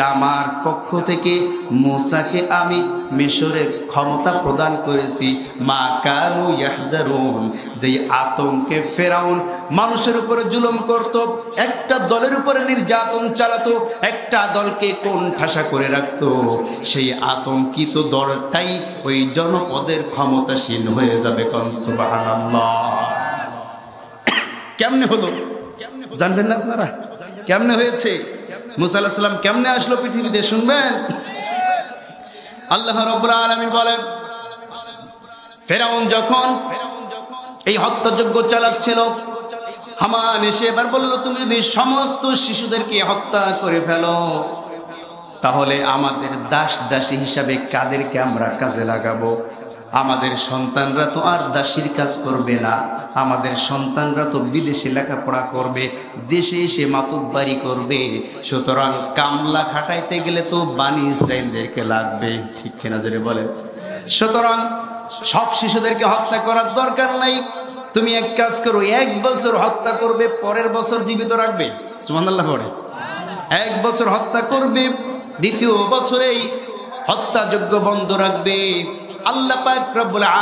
A: আমার পক্ষ থেকে মুসাকে আমি মিশরের ক্ষমতা প্রদান করেছি। মা কানু ইয়াহজারুন, যেই আতঙ্কে ফেরাউন মানুষের উপরে জুলুম করত, একটা দলের উপরে নির্যাতন চালাতো, একটা দলকে কোন ঠাসা করে রাখতো। সেই আতঙ্কিত দলটাই ওই জনপদের ক্ষমতাসীন হয়ে যাবে কন, সুবহানাল্লাহ। কেমনে হলো? জানলেন না আপনারা? কেমনে হয়েছে? মুসা কেমনে আসলো পৃথিবীতে, শুনবেন? আল্লাহ রব্বুল আলমী বলেন, ফেরাউন যখন এই হত্যাযজ্ঞ চালাচ্ছিল, হামান এসে এবার বলল, তুমি যদি সমস্ত শিশুদেরকে হত্যা করে ফেলো, তাহলে আমাদের দাস দাসী হিসাবে কাদেরকে আমরা কাজে লাগাবো? আমাদের সন্তানরা তো আর দাসীর কাজ করবে না, আমাদের সন্তানরা তো বিদেশে লেখাপড়া করবে, দেশে এসে মাতুব্বারি করবে। সুতরাং কামলা খাটাইতে গেলে তো বাণী ইসরায়েলদেরকে লাগবে। ঠিক কিনা জোরে বলেন? সুতরাং সব শিশুদেরকে হত্যা করার দরকার নাই। তুমি এক কাজ করো, এক বছর হত্যা করবে, পরের বছর জীবিত রাখবে। সুমানাল্লাহ পড়ে। এক বছর হত্যা করবে, দ্বিতীয় বছরেই হত্যাযোগ্য বন্ধ রাখবে। আল্লাহ পাক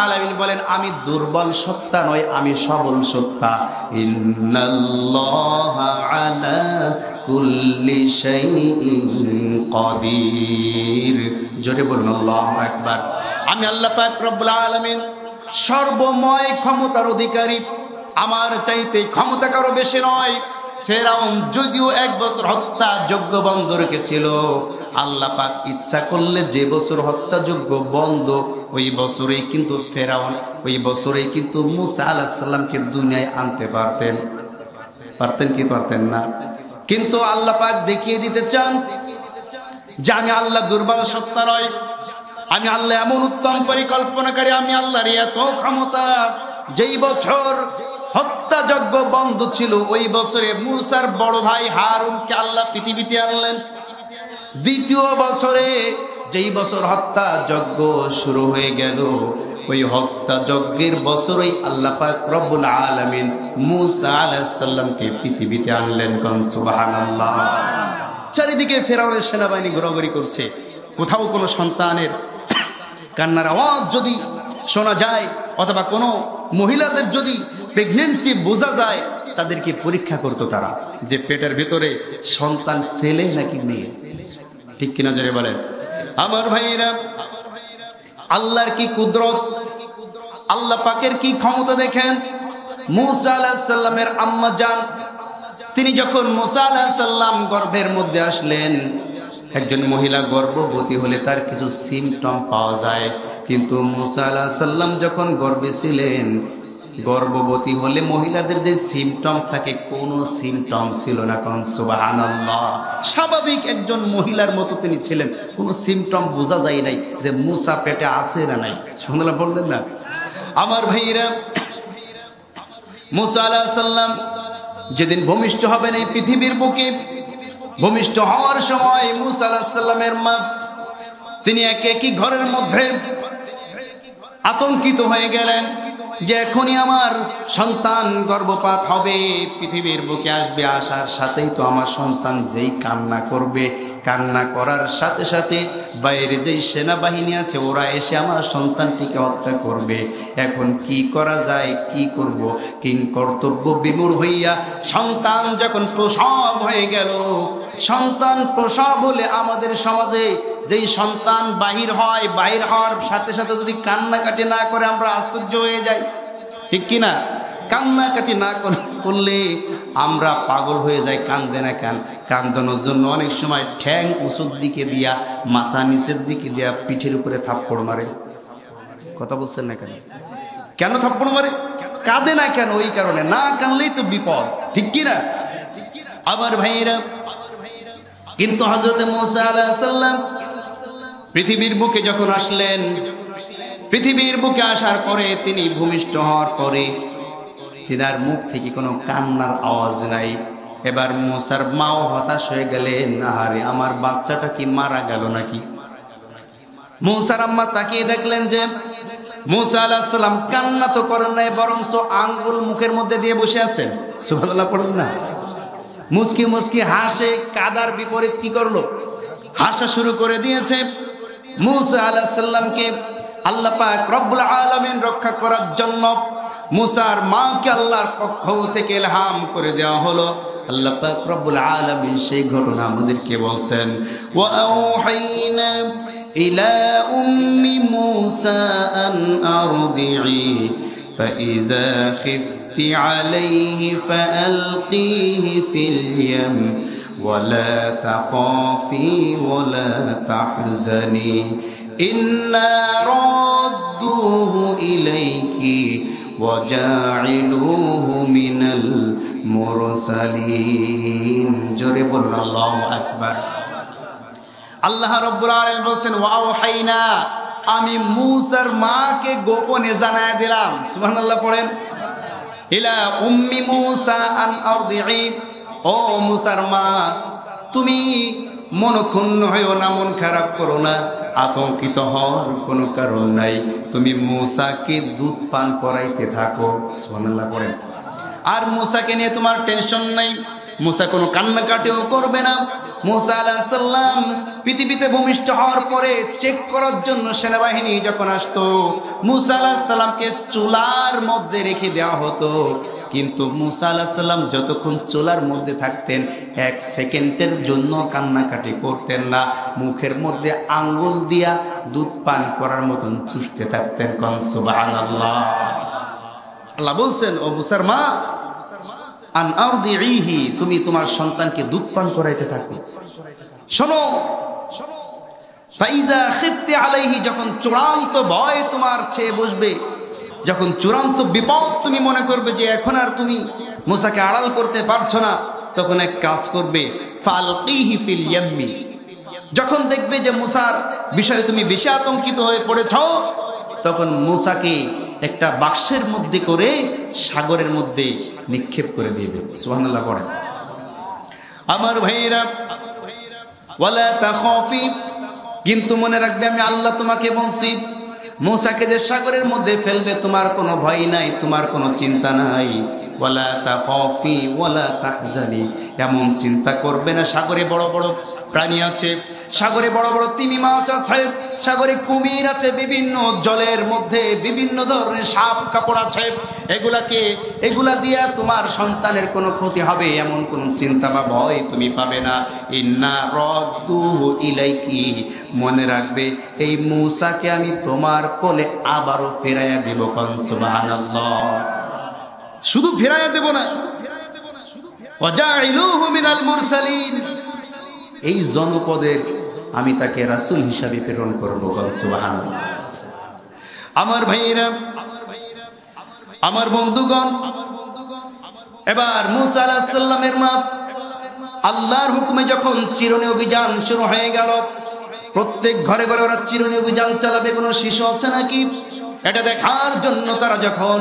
A: আলামিন বলেন, আমি দুর্বল সত্তা নয়, আমি সবল সত্তা। আলা কুল্লি জোরে বলুন আকবার। আমি আল্লাহ পাক রব্বুল আলামিন সর্বময় ক্ষমতার অধিকারী। আমার চাইতে ক্ষমতা কারও বেশি নয়। ফেরাউন যদিও এক বছর হত্যা যোগ্য বন্ধ রেখেছিল আল্লাহ পাক ইচ্ছা করলে যে বছর হত্যাযোগ্য বন্ধ, ওই বছরেই কিন্তু ফেরাউন, ওই বছরেই কিন্তু মুসা আলাহিসাল্লামকে দুনিয়ায় আনতে পারতেন। পারতেন কি পারতেন না? কিন্তু আল্লাহ পাক দেখিয়ে দিতে চান যে আমি আল্লাহ দুর্বল সত্তা নয়। আমি আল্লাহ এমন উত্তম পরিকল্পনাকারী, আমি আল্লাহর এত ক্ষমতা। যেই বছর হত্যাযজ্ঞ বন্ধ ছিল, ওই বছরে মুসার বড় ভাই হারুনকে আল্লাহ পৃথিবীতে আনলেন। দ্বিতীয় বছরে যেই বছর হত্যা যজ্ঞ শুরু হয়ে গেল, ওই হত্যা যজ্ঞের বছরই আল্লাহ পাক রব্বুল আলামিন মুসা সালামকে পৃথিবীতে আনলেন কোন সুবহানাল্লাহ। চারিদিকে ফেরাউনের সেনাবাহিনী ঘোরাঘুরি করছে। কোথাও কোনো সন্তানের কান্নার আওয়াজ যদি শোনা যায়, অথবা কোনো মহিলাদের যদি প্রেগনেন্সি বোঝা যায় তাদেরকে পরীক্ষা করতো তারা যে পেটের ভিতরে সন্তান ছেলে নাকি মেয়ে। ঠিক কিনা জোরে বলেন? আমার ভাইয়েরা, আল্লাহর কি কুদরত? আল্লাহ পাকের কি ক্ষমতা দেখেন? মুসা আম্মা যান তিনি যখন মুসা আলাহিসাল্লাম গর্ভের মধ্যে আসলেন, একজন মহিলা গর্ভবতী হলে তার কিছু সিমটম পাওয়া যায়। কিন্তু মুসা আলাহ সাল্লাম যখন গর্ভে ছিলেন গর্ভবতী হলে মহিলাদের যে সিমটম থাকে, কোনো সিমটম ছিল না। কারণ সুবাহান্লাহ স্বাভাবিক একজন মহিলার মতো তিনি ছিলেন। কোনো সিমটম বোঝা যায় নাই যে মুসা পেটে আছে না নাই। শুনলাম বললেন না? আমার ভাইয়েরা, মুসা আলাহ সাল্লাম যেদিন ভূমিষ্ঠ হবেন এই পৃথিবীর বুকে, ভূমিষ্ঠ হওয়ার সময় মুসা আলাহ সাল্লামের মা, তিনি একে একই ঘরের মধ্যে আতঙ্কিত হয়ে গেলেন। যে এখনই আমার সন্তান গর্ভপাত হবে, পৃথিবীর বুকে আসবে, আসার সাথেই তো আমার সন্তান যেই কান্না করবে, কান্না করার সাথে সাথে বাইরে যেই সেনাবাহিনী আছে, ওরা এসে আমার সন্তানটিকে হত্যা করবে। এখন কি করা যায়, কি করব? কিং কর্তব্য বিমূঢ় হইয়া সন্তান যখন প্রসব হয়ে গেল, সন্তান প্রসব হলে আমাদের সমাজে যেই সন্তান বাহির হয়, বাহির হওয়ার সাথে সাথে যদি কান্নাকাটি না করে, আমরা আশ্চর্য হয়ে যাই। ঠিক কি না? কান্নাকাটি না করলে আমরা পাগল হয়ে যাই, কান্দে না কান? কান্দানোর জন্য অনেক সময় ঠ্যাং উঁচুর দিকে দিয়া, মাথা নিচের দিকে দিয়া পিঠের উপরে থাপ্পড় মারে। কথা বলছেন না কেন? কেন থাপ্পড় মারে? কাঁদে না কেন ওই কারণে? না কানলেই তো বিপদ। ঠিক কি না? আমার ভাইয়েরা, কিন্তু হজরত মোসা আলাহ সাল্লাম পৃথিবীর বুকে যখন আসলেন, পৃথিবীর বুকে আসার পরে তিনি ভূমিষ্ঠ হওয়ার পরে তিনার মুখ থেকে কোনো কান্নার আওয়াজ নাই। এবার মোসার মাও হতাশ হয়ে গেলেন আরে আমার বাচ্চাটা কি মারা গেল নাকি? মৌসার আম্মা তাকিয়ে দেখলেন যে মুসা আলাহ সাল্লাম কান্না তো করেন নাই বরং আঙ্গুল মুখের মধ্যে দিয়ে বসে আছেন। সুভাল্লাহ পড়েন না। মুচকি মুচকি হাসে, কাদার বিপরীত কি করল? হাসা শুরু করে দিয়েছে। মুসা আলাহিসাল্লামকে আল্লাহ পাক রব্বুল আলমিন রক্ষা করার জন্য মুসার মাকে আল্লাহর পক্ষ থেকে এলহাম করে দেওয়া হলো আল্লাহ পাক রব্বুল আলামিন সেই ঘটনা আমাদেরকে বলছেন ওয়া আওহাইনা ইলা উম্মি মুসা আন আরদি'i فإذا خفت عليه فألقيه في اليم ولا تخافي ولا تحزني إنا ردوه إليك وجاعلوه من المرسلين جرب الله أكبر আল্লাহ রব্বুল আলামিন বলছেন ওয়াও হাইনা আমি মুসার মাকে গোপনে জানায় দিলাম সুবহানাল্লাহ পড়েন ইলা উম্মি মুসা আন আরদিহি ও মুসার মা তুমি মনক্ষুণ্ণ হয়েও না, মন খারাপ করো না। আতঙ্কিত হওয়ার কোনো কারণ নাই। তুমি মুসাকে দুধ পান করাইতে থাকো। সুবহানাল্লাহ, পড়েন। আর মুসাকে নিয়ে তোমার টেনশন নাই। মুসা কোনো কান্নাকাটিও করবে না। মুসা আলাহিসাল্লাম পৃথিবীতে ভূমিষ্ঠ হওয়ার পরে চেক করার জন্য সেনাবাহিনী যখন আসতো, মুসা আলাহিসাল্লামকে চুলার মধ্যে রেখে দেওয়া হতো। কিন্তু মুসা আলাহিসাল্লাম যতক্ষণ চোলার মধ্যে থাকতেন, এক সেকেন্ডের জন্য কান্নাকাটি করতেন না। মুখের মধ্যে আঙ্গুল দিয়া দুধ পান করার মতন চুষতে থাকতেন। কনসুবাহ আল্লাহ আল্লাহ বলছেন, ও মুসার মা তুমি তোমার সন্তানকে দুধ পান করাইতে থাকো। শোনো খিফতে আলাইহি, যখন চূড়ান্ত ভয় তোমার চেয়ে বসবে যখন চূড়ান্ত বিপদ তুমি মনে করবে যে এখন আর তুমি মুসাকে আড়াল করতে পারছ না, তখন এক কাজ করবে, ফালকিহি ফিল ইয়াম্মি। যখন দেখবে যে মুসার বিষয়ে তুমি বেশি আতঙ্কিত হয়ে পড়েছ, তখন মুসাকে একটা বাক্সের মধ্যে করে সাগরের মধ্যে নিক্ষেপ করে দিবে। সুবহানাল্লাহ পড়েন। আমার ভাইরা ওয়ালা তাখাফি, কিন্তু মনে রাখবে আমি আল্লাহ তোমাকে বলছি মুসাকে যে সাগরের মধ্যে ফেলবে তোমার কোনো ভয় নাই তোমার কোনো চিন্তা নাই। তাহজানি। এমন চিন্তা করবে না, সাগরে বড় বড় প্রাণী আছে, সাগরে বড় বড় তিমি মাছ আছে, সাগরে কুমির আছে, বিভিন্ন জলের মধ্যে বিভিন্ন ধরনের সাপ কাপড় আছে। এগুলাকে, এগুলা দিয়া তোমার সন্তানের কোনো ক্ষতি হবে এমন কোনো চিন্তা বা ভয় তুমি পাবে না। ইন্না রদ্দু ইলাইকি, মনে রাখবে, এই মূসাকে আমি তোমার কোলে আবারও ফেরাইয়া দেব কন, সুবহানাল্লাহ। শুধু ফেরাইয়া দেব না। এই জনপদের আমি তাকে রাসূল হিসাবে প্রেরণ করব আমার ভাইয়েরা, আমার বন্ধুগণ, এবার মুসা আলাহিস সাল্লামের মা, আল্লাহর হুকুমে যখন চিরনি অভিযান শুরু হয়ে গেল, প্রত্যেক ঘরে ঘরে ওরা চিরনি অভিযান চালাবে, কোনো শিশু আছে নাকি? এটা দেখার জন্য তারা যখন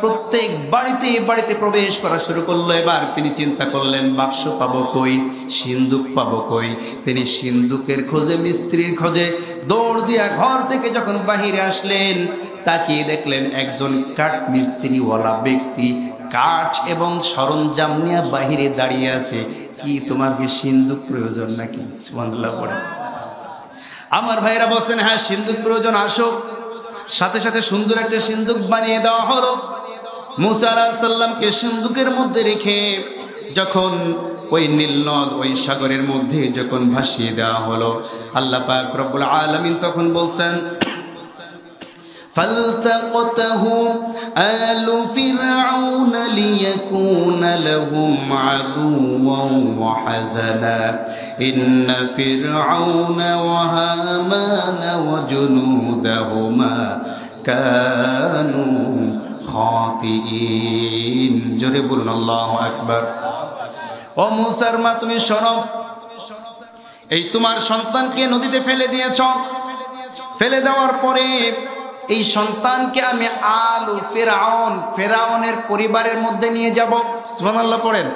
A: প্রত্যেক বাড়িতে বাড়িতে প্রবেশ করা শুরু করল। এবার তিনি চিন্তা করলেন, বাক্স পাবো কই? সিন্দুক পাবো কই? তিনি সিন্দুকের খোঁজে, মিস্ত্রির খোঁজে দৌড় দিয়া ঘর থেকে যখন বাহিরে আসলেন, তাকিয়ে দেখলেন একজন কাঠ মিস্ত্রিওয়ালা ব্যক্তি কাঠ এবং সরঞ্জাম নিয়ে বাহিরে দাঁড়িয়ে আছে। কি তোমার কি সিন্দুক প্রয়োজন নাকি? আমার ভাইরা বলছেন হ্যাঁ সিন্দুক প্রয়োজন, আসুক। সাথে সাথে সুন্দর একটা সিন্দুক বানিয়ে দেওয়া হলো। মুসা সাল্লামকে সিন্দুকের মধ্যে রেখে যখন ওই নীলনদ ওই সাগরের মধ্যে যখন ভাসিয়ে দেওয়া হলো আল্লাহ পাক রব্বুল আলামিন তখন বলছেন فالتقطه آل فرعون ليكون لهم عدوا وحزنا إن فرعون وهامان وجنودهما كانوا খাতিইন জোরে বলুন, আল্লাহু আকবার। ও মুসার মা, তুমি শোনো। এই তোমার সন্তানকে নদীতে ফেলে দিয়েছ। ফেলে দেওয়ার পরে এই সন্তানকে আমি আলু ফেরাউন, ফেরাউনের পরিবারের মধ্যে নিয়ে যাব। সুবহানাল্লাহ পড়েন।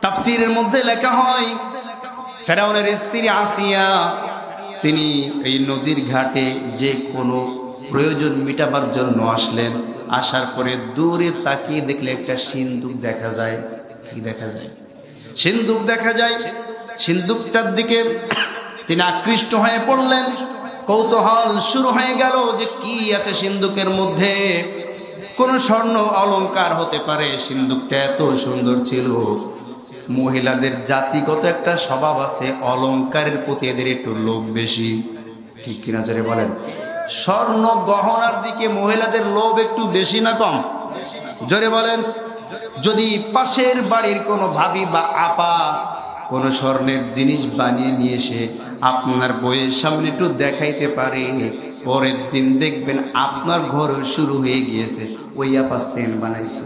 A: তাফসীরের মধ্যে লেখা হয়, ফেরাউনের স্ত্রী আসিয়া, তিনি এই নদীর ঘাটে যে কোনো প্রয়োজন মিটাবার জন্য আসলেন। আসার পরে দূরে তাকিয়ে দেখলে একটা সিন্দুক দেখা যায়। কি দেখা যায়? সিন্দুক দেখা যায়। সিন্দুকটার দিকে তিনি আকৃষ্ট হয়ে পড়লেন। কৌতূহল শুরু হয়ে গেল যে কি আছে সিন্দুকের মধ্যে। কোন স্বর্ণ অলঙ্কার হতে পারে। সিন্দুকটা এত সুন্দর ছিল। মহিলাদের জাতিগত একটা স্বভাব আছে। অলঙ্কারের প্রতি এদের একটু লোভ বেশি। ঠিক কিনা জোরে বলেন? স্বর্ণ গহনার দিকে মহিলাদের লোভ একটু বেশি না কম? জোরে বলেন, যদি পাশের বাড়ির কোনো ভাবি বা আপা কোনো স্বর্ণের জিনিস বানিয়ে নিয়ে এসে আপনার বইয়ের সামনে একটু দেখাইতে পারে, পরের দিন দেখবেন আপনার ঘর শুরু হয়ে গিয়েছে। ওই আপা সেন বানাইছে।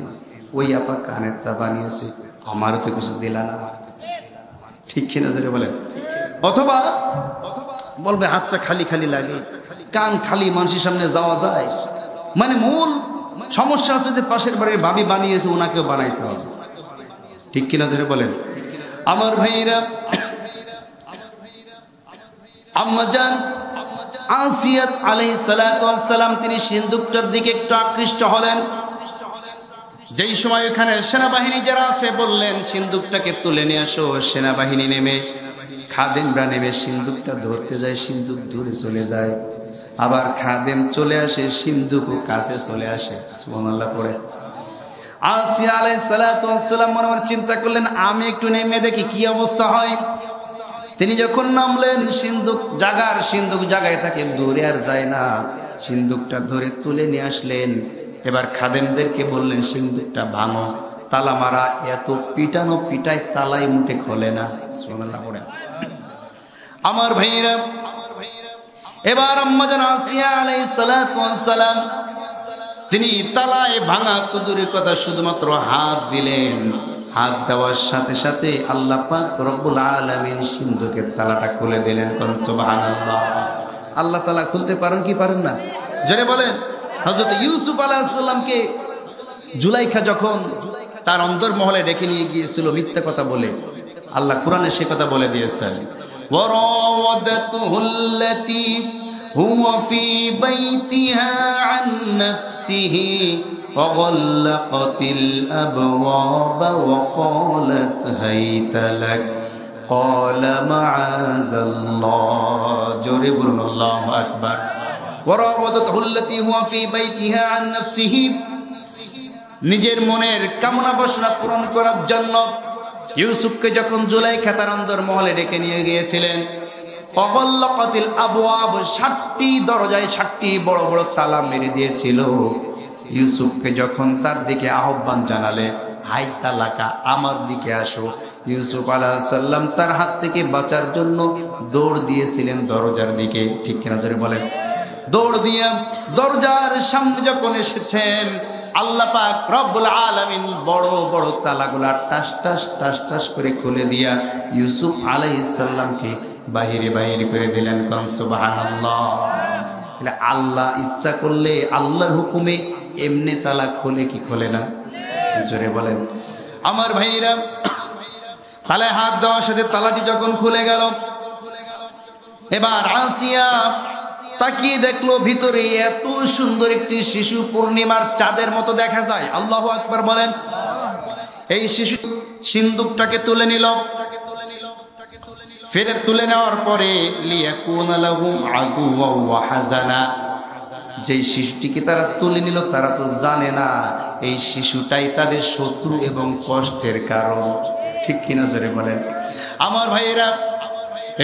A: ওই আপা কানের তা বানিয়েছে। আমারও তো কিছু দিলা না। ঠিক কিনা জোরে বলেন? অথবা বলবে, হাতটা খালি খালি লাগে কান খালি মানুষের সামনে যাওয়া যায়। মানে মূল সমস্যা আছে যে পাশের বাড়ির ভাবি বানিয়েছে, ওনাকেও বানাইতে হবে। ঠিক কিনা ধরে বলেন? আমার ভাইরা আম্মাজান আসিয়াত আলাই সালাম, তিনি সিন্ধুকটার দিকে একটু আকৃষ্ট হলেন। যেই সময় ওখানে সেনাবাহিনী যারা আছে বললেন, সিন্ধুকটাকে তুলে নিয়ে আসো, সেনাবাহিনী নেমে, খাদেমরা নেমে সিন্ধুকটা ধরতে যায়, সিন্ধুক দূরে চলে যায়। আবার খাদেম চলে আসে সিন্ধুকও কাছে চলে আসে, সুবহানাল্লাহ পড়ে। আসিয়া আলাই সালাম মনে মনে চিন্তা করলেন, আমি একটু নেমে দেখি কি অবস্থা হয়। তিনি যখন নামলেন, সিন্ধুক জাগার, সিন্ধুক জাগায় থাকে দূরে আর যায় না। সিন্ধুকটা ধরে তুলে নিয়ে আসলেন। এবার খাদেমদেরকে বললেন, সিন্ধুকটা ভাঙো, তালা মারা, এত পিটানো পিটায় তালাই মুঠে খোলে না, সুবহানাল্লাহ পড়ে। আমার ভাইরা এবার আম্মাজান আসিয়া সালাতু সালাম, তিনি তালায় ভাঙা কুদুরের কথা শুধুমাত্র হাত দিলেন। হাত দেওয়ার সাথে সাথে আল্লাহ পাক রব্বুল আলামিন সিন্ধুকের তালাটা খুলে দিলেন আল্লাহ তালা খুলতে পারেন কি পারেন না? জোরে বলেন, হযরত ইউসুফ আলাইহিস সালামকে জুলাইখা যখন তার অন্তর্মহলে ডেকে নিয়ে গিয়েছিল, মিথ্যা কথা বলে, আল্লাহ কোরআনে সে কথা বলে দিয়েছেন। وراودته التي هو في بيتها عن نفسه وغلقت الأبواب وقالت هيت لك قال معاذ الله جرب الله أكبر وراودته التي هو في بيتها عن نفسه নিজের মনের কামনা বাসনা পূরণ করার জন্য ইউসুফকে যখন জুলাই খাতার অন্দর মহলে ডেকে নিয়ে গিয়েছিলেন, অগল্লকাতিল আবু আব ষাটটি দরজায় ষাটটি বড় বড় তালা মেরে দিয়েছিল। ইউসুফকে যখন তার দিকে আহ্বান জানালে, হাই তালাকা, আমার দিকে আসো। ইউসুফ আলাহ সাল্লাম তার হাত থেকে বাঁচার জন্য দৌড় দিয়েছিলেন দরজার দিকে। ঠিক কিনা বলেন? দৌড় দিয়ে দরজার সামনে যখন এসেছেন, আল্লাহ পাক রব্বুল আলামিন বড় বড় তালাগুলা টাস টাস টাস টাস করে খুলে দিয়া ইউসুফ আলাইহিস সালামকে বাহিরে বাহিরে করে দিলেন। কোন সুবহানাল্লাহ। তাহলে আল্লাহ ইচ্ছা করলে আল্লাহর হুকুমে এমনি তালা খোলে কি খোলে না? জোরে বলেন। আমার ভাইরা তালায় হাত দেওয়ার সাথে তালাটি যখন খুলে গেল, এবার আসিয়া তাকিয়ে দেখল ভিতরে এত সুন্দর একটি শিশু পূর্ণিমার চাঁদের মতো দেখা যায়। আল্লাহ আকবার বলেন, এই শিশু সিন্দুকটাকে তুলে নিল। ফেরে তুলে নেওয়ার পরে যেই শিশুটিকে তারা তুলে নিল, তারা তো জানে না এই শিশুটাই তাদের শত্রু এবং কষ্টের কারণ। ঠিক কিনা জোরে বলেন। আমার ভাইয়েরা,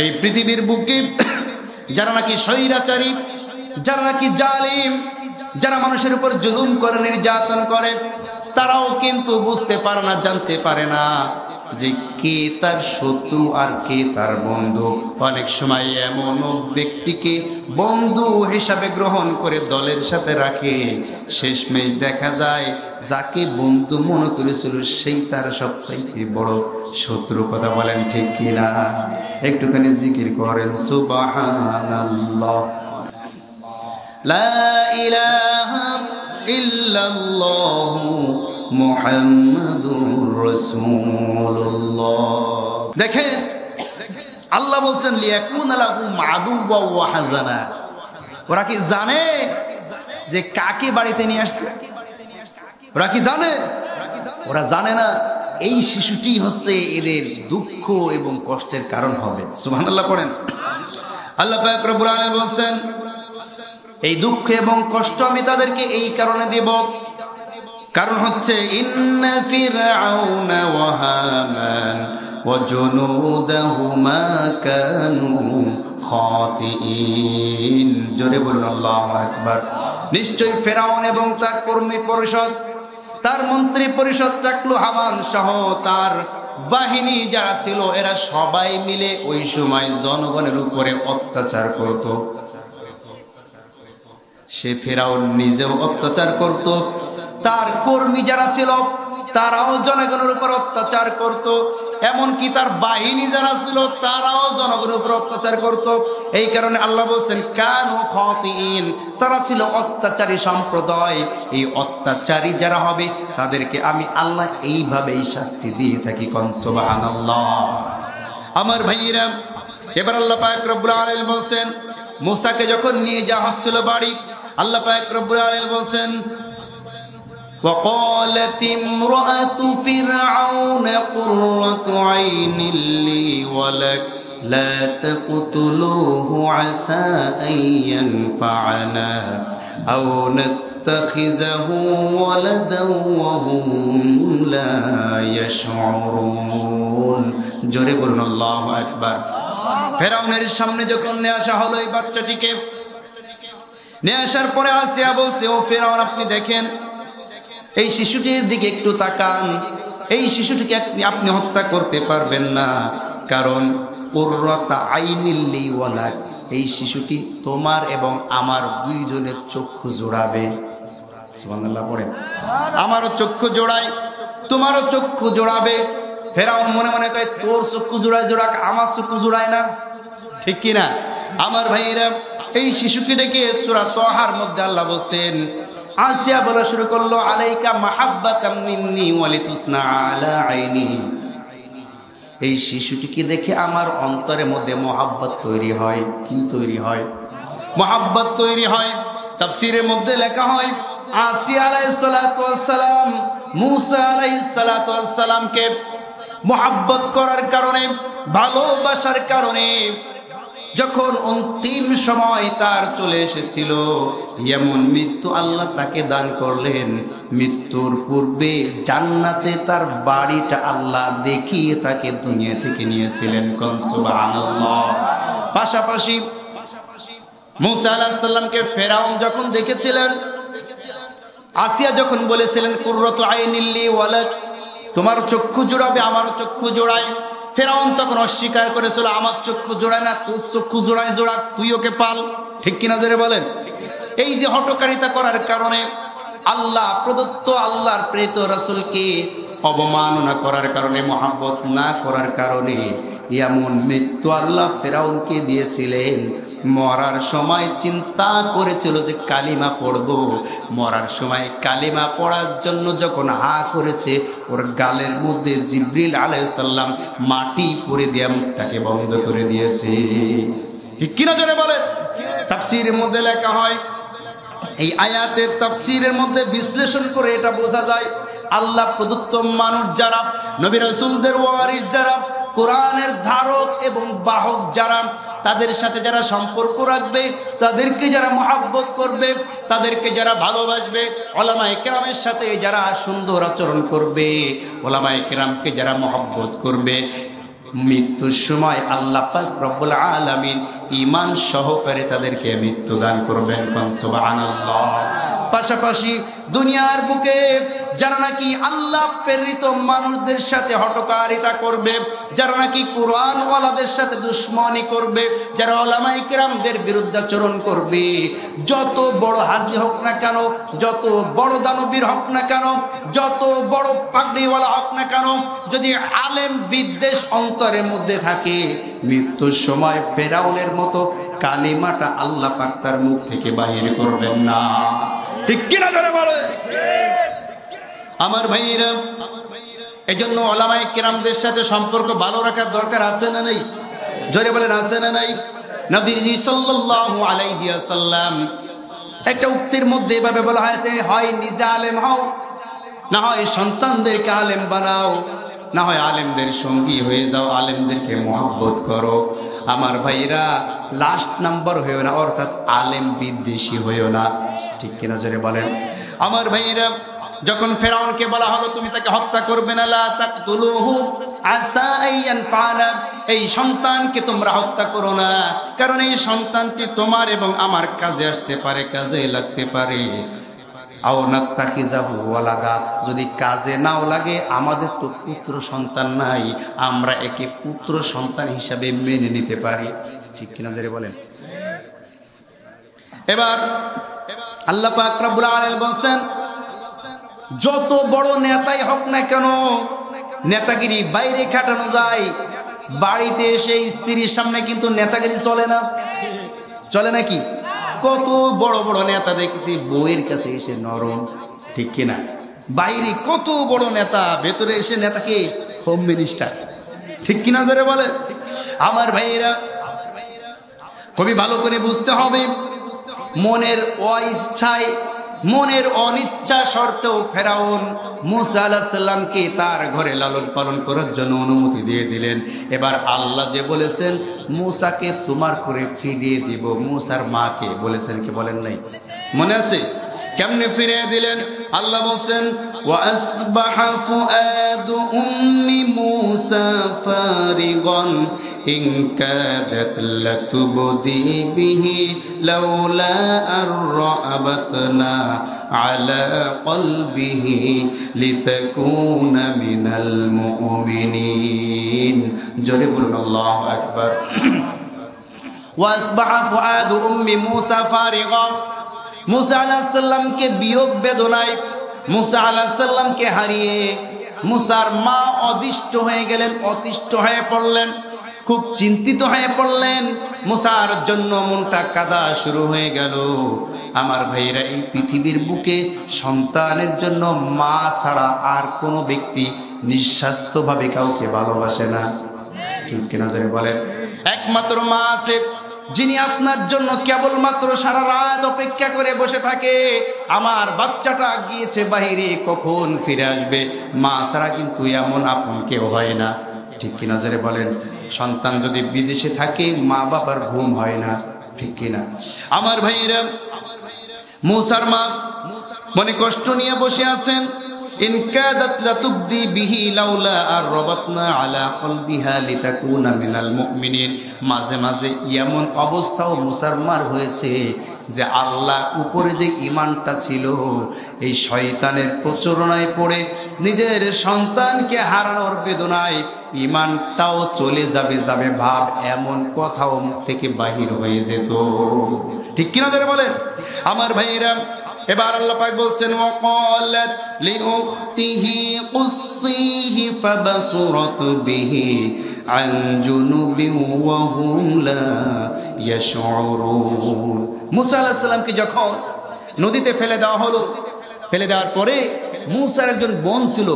A: এই পৃথিবীর বুকে যারা নাকি স্বৈরাচারী, যারা নাকি জালিম, যারা মানুষের উপর জুলুম করে, নির্যাতন করে, তারাও কিন্তু বুঝতে পারে না, জানতে পারে না। যে কে তার শত্রু আর কে তার বন্ধু? অনেক সময় এমন ব্যক্তিকে বন্ধু হিসাবে গ্রহণ করে দলের সাথে রাখে। শেষমেশ দেখা যায় যাকে বন্ধু মনে করেছিল সেই তার সবচাইতে বড় শত্রু কথা বলেন ঠিক কিনা? একটুখানি জিকির করেন, সুবহানাল্লাহ। লা মুহাম্মাদুর রাসূলুল্লাহ। দেখেন, আল্লাহ বলছেন, লিয়াকুন লাহু মাদুওয়া ওয়া হাজানা। ওরা কি জানে যে কাকে বাড়িতে নিয়ে আসছে? ওরা কি জানে? ওরা জানে না, এই শিশুটি হচ্ছে এদের দুঃখ এবং কষ্টের কারণ হবে। পড়েন। আল্লাহ পাক রব্বুল আলামিন বলছেন, এই দুঃখ এবং কষ্ট আমি তাদেরকে এই কারণে দেব কারণ হচ্ছে, ইন্না কানু জোরে বলুন, আল্লাহু নিশ্চয়ই ফেরাউন এবং তার কর্মী পরিষদ, তার মন্ত্রী পরিষদ টাকলু হামান সহ তার বাহিনী যারা ছিল, এরা সবাই মিলে ওই সময় জনগণের উপরে অত্যাচার করত। সে ফেরাউন নিজেও অত্যাচার করত। তার কর্মী যারা ছিল, তারাও জনগণের উপর অত্যাচার করত। এমনকি তার বাহিনী যারা ছিল, তারাও জনগণের উপর অত্যাচার করত। এই কারণে আল্লাহ বলছেন, কানু খতিন তারা ছিল অত্যাচারী সম্প্রদায়। এই অত্যাচারী যারা হবে, তাদেরকে আমি আল্লাহ এইভাবেই শাস্তি দিয়ে থাকি কনসবাহান আমার ভাইয়েরা, এবার আল্লাহ পাক রব্বুল বলছেন, মুসাকে যখন নিয়ে যাওয়া হচ্ছিল বাড়ি, আল্লাহ পাক রব্বুল বলছেন وقالت امرأة فرعون قرة عين لي ولك لا تقتلوه عسى أن ينفعنا أو نتخذه ولدا وهم لا يشعرون জোরে বলুন আল্লাহ একবার ফেরাউনের সামনে যখন নিয়ে আসা হলো এই বাচ্চাটিকে নিয়ে আসার পরে আসিয়া বলছে ও ফেরাউন আপনি দেখেন এই শিশুটির দিকে একটু তাকান। এই শিশুটিকে আপনি হত্যা করতে পারবেন না। কারণ, উর্রতা আইনিল্লি ওয়ালাক এই শিশুটি তোমার এবং আমার দুইজনের চক্ষু জোড়াবে। আমারও চক্ষু জোড়ায় তোমারও চক্ষু জোড়াবে। ফেরাউন মনে মনে কয়, তোর চক্ষু জোড়ায় জোড়াক, আমার চক্ষু জোড়ায় না? ঠিক কি না আমার ভাইয়েরা, এই শিশুকে ডেকে সুরা মধ্যে আল্লাহ বলছেন আসিয়া বলা শুরু করল, আলাইকা মাহাব্বাতাম মিন্নি ওয়ালিতুসনা আলা আইনি। এই শিশুটিকে দেখে আমার অন্তরের মধ্যে মোহাব্বত তৈরি হয়? কি তৈরি হয়? মোহাব্বত তৈরি হয়। তাফসিরের মধ্যে লেখা হয়, আসিয়া আলাইহিস সালাতু ওয়াস সালাম, মুসা সালামকে মোহাব্বত করার কারণে, ভালোবাসার কারণে যখন অন্তিম সময় তার চলে এসেছিল, এমন মৃত্যু আল্লাহ তাকে দান করলেন। মৃত্যুর পূর্বে জান্নাতে তার বাড়িটা আল্লাহ দেখিয়ে তাকে দুনিয়া থেকে নিয়েছিলেন। পাশাপাশি মুসা আলাহিস ফেরাউন যখন দেখেছিলেন, আসিয়া যখন বলেছিলেন, কুর্রত আইনিল্লি ওয়ালাক তোমার চক্ষু জোড়াবে, আমারও চক্ষু জোড়ায়। ফেরাউন তখন অস্বীকার করেছিল, আমার চক্ষু জোড়ায় না, তোর চক্ষু জোড়ায় জোড়া, তুই ওকে পাল। ঠিক কিনা জোরে বলেন? এই যে হটকারিতা করার কারণে আল্লাহ, প্রদত্ত আল্লাহর প্রেত রাসুলকে অবমাননা করার কারণে মহাবত না করার কারণে, এমন মৃত্যু আল্লাহ ফেরাউনকে দিয়েছিলেন। মরার সময় চিন্তা করেছিল যে কালিমা পড়ব। মরার সময় কালিমা পড়ার জন্য যখন হা করেছে, ওর গালের মধ্যে জিব্রিল আলাইসাল্লাম মাটি পরে দেয়া মুখটাকে বন্ধ করে দিয়েছে। ঠিক কিনা জোরে বলে তাফসিরের মধ্যে লেখা হয়, এই আয়াতের তাফসিরের মধ্যে বিশ্লেষণ করে এটা বোঝা যায়, আল্লাহ প্রদত্ত মানুষ যারা, নবী রসুলদের ওয়ারিস যারা, কোরআনের ধারক এবং বাহক যারা তাদের সাথে যারা সম্পর্ক রাখবে, তাদেরকে যারা মহাব্বত করবে, তাদেরকে যারা ভালোবাসবে ওলামা একরামের সাথে যারা সুন্দর আচরণ করবে ওলামা একরামকে যারা মহাব্বত করবে, মৃত্যুর সময় আল্লাহ রব্বুল আলামিন ইমান সহকারে তাদেরকে মৃত্যু দান করবেন পাশাপাশি দুনিয়ার বুকে যারা নাকি আল্লাহ প্রেরিত মানুষদের সাথে হটকারিতা করবে, যারা নাকি কোরআন ওয়ালাদের সাথে দুশ্মনী করবে, যারা ওলামাই কেরামদের বিরুদ্ধাচরণ করবে, যত বড় হাজি হোক না কেন, যত বড় দানবীর হোক না কেন, যত বড় পাগড়িওয়ালা হোক না কেন, যদি আলেম বিদ্বেষ অন্তরের মধ্যে থাকে, মৃত্যুর সময় ফেরাউনের মতো কালিমাটা আল্লাহ পাক তার মুখ থেকে বাহির করবেন না। ঠিক কিনা ধরে বলে। আমার ভাইরা এই জন্য ওলামাই কিরামদের সাথে সম্পর্ক ভালো রাখার দরকার আছে না নেই? জোরে বলেন, আছে না নাই? নবীজি সাল্লাল্লাহু আলাইহি ওয়াসাল্লাম একটা উক্তির মধ্যে এভাবে বলা হয়েছে, হয় নিজে আলেম হও, না হয় সন্তানদেরকে আলেম বানাও, না হয় আলেমদের সঙ্গী হয়ে যাও, আলেমদেরকে মহব্বত করো। আমার ভাইরা লাস্ট নাম্বার হয়েও না, অর্থাৎ আলেম বিদ্বেষী হয়েও না। ঠিক কিনা জোরে বলেন? আমার ভাইরা, যখন ফেরাউনকে বলা হলো, তুমি তাকে হত্যা করবে না এই সন্তানকে তোমরা হত্যা করো না, কারণ এই সন্তানটি তোমার এবং আমার কাজে আসতে পারে কাজে লাগতে পারে। যদি কাজে নাও লাগে, আমাদের তো পুত্র সন্তান নাই, আমরা একে পুত্র সন্তান হিসাবে মেনে নিতে পারি। ঠিক কিনা জেরে বলেন? এবার আল্লাহ পাক রব্বুল আলামিন যত বড় নেতাই হোক না কেন, নেতাগিরি বাইরে খাটানো যায়। বাড়িতে এসে স্ত্রীর সামনে কিন্তু নেতাগিরি চলে না? চলে নাকি? কত বড় বড় নেতা দেখেছি, বইয়ের কাছে এসে নরম, ঠিক কিনা? বাইরে কত বড় নেতা, ভেতরে এসে নেতাকে হোম মিনিস্টার ঠিক কিনা জোরে বলে? আমার ভাইয়েরা খুবই ভালো করে বুঝতে হবে, মনের অইচ্ছায় মনের অনিচ্ছা সত্ত্বেও ফেরাউন মুসা আলাহিসাল্লামকে তার ঘরে লালন পালন করার জন্য অনুমতি দিয়ে দিলেন এবার আল্লাহ যে বলেছেন মুসাকে তোমার করে ফিরিয়ে দিব মুসার মাকে বলেছেন কি বলেন নাই মনে আছে কেমনে ফিরিয়ে দিলেন আল্লাহ বলছেন وأصبح فؤاد أم موسى فارغا إن كادت لتبدي به لولا أن رأبتنا على قلبه لتكون من المؤمنين جرب الله أكبر وأصبح فؤاد أم موسى فارغا মুসা আলাহিসাল্লামকে বিয়োগ বেদনায় মুসা আলাহিসাল্লামকে হারিয়ে মুসার মা অদিষ্ট হয়ে গেলেন অতিষ্ঠ হয়ে পড়লেন খুব চিন্তিত হয়ে পড়লেন। মুসার জন্য মনটা কাদা শুরু হয়ে গেল। আমার ভাইরা এই পৃথিবীর বুকে সন্তানের জন্য মা ছাড়া আর কোনো ব্যক্তি নিঃস্বার্থভাবে কাউকে ভালোবাসে না। ঠিক কিনা জানি বলেন? একমাত্র মা আছে, যিনি আপনার জন্য কেবলমাত্র সারা রাত অপেক্ষা করে বসে থাকে। আমার বাচ্চাটা গিয়েছে বাহিরে, কখন ফিরে আসবে? মা ছাড়া কিন্তু এমন আপন কেউ হয় না। ঠিক কিনা জোরে বলেন? সন্তান যদি বিদেশে থাকে, মা বাবার ঘুম হয় না, ঠিক কিনা? আমার ভাইরা মৌসার মা মনে কষ্ট নিয়ে বসে আছেন। ইন কাদাত লাতুবদি বিহি লাউলা আর রবাতনা আলা মাঝে মাঝে এমন অবস্থাও মুসারমার হয়েছে যে আল্লাহ উপরে যে ইমানটা ছিল, এই শয়তানের প্রচরণায় পড়ে নিজের সন্তানকে হারানোর বেদনায় ইমানটাও চলে যাবে যাবে ভাব, এমন কথাও থেকে বাহির হয়ে যেত। ঠিক কিনা ধরে বলেন? আমার ভাইরা এবার আল্লাহ পাক বলছেন, ওয়াকালাত লিউখতিহি কুসিহি ফাবাসুরাত বিহি আন জুনুবিন ওয়া হুম লা ইয়াশউরুন। মুসা আলাইহিস সালামকে যখন নদীতে ফেলে দেওয়া হলো, ফেলে দেওয়ার পরে মুসার একজন বোন ছিল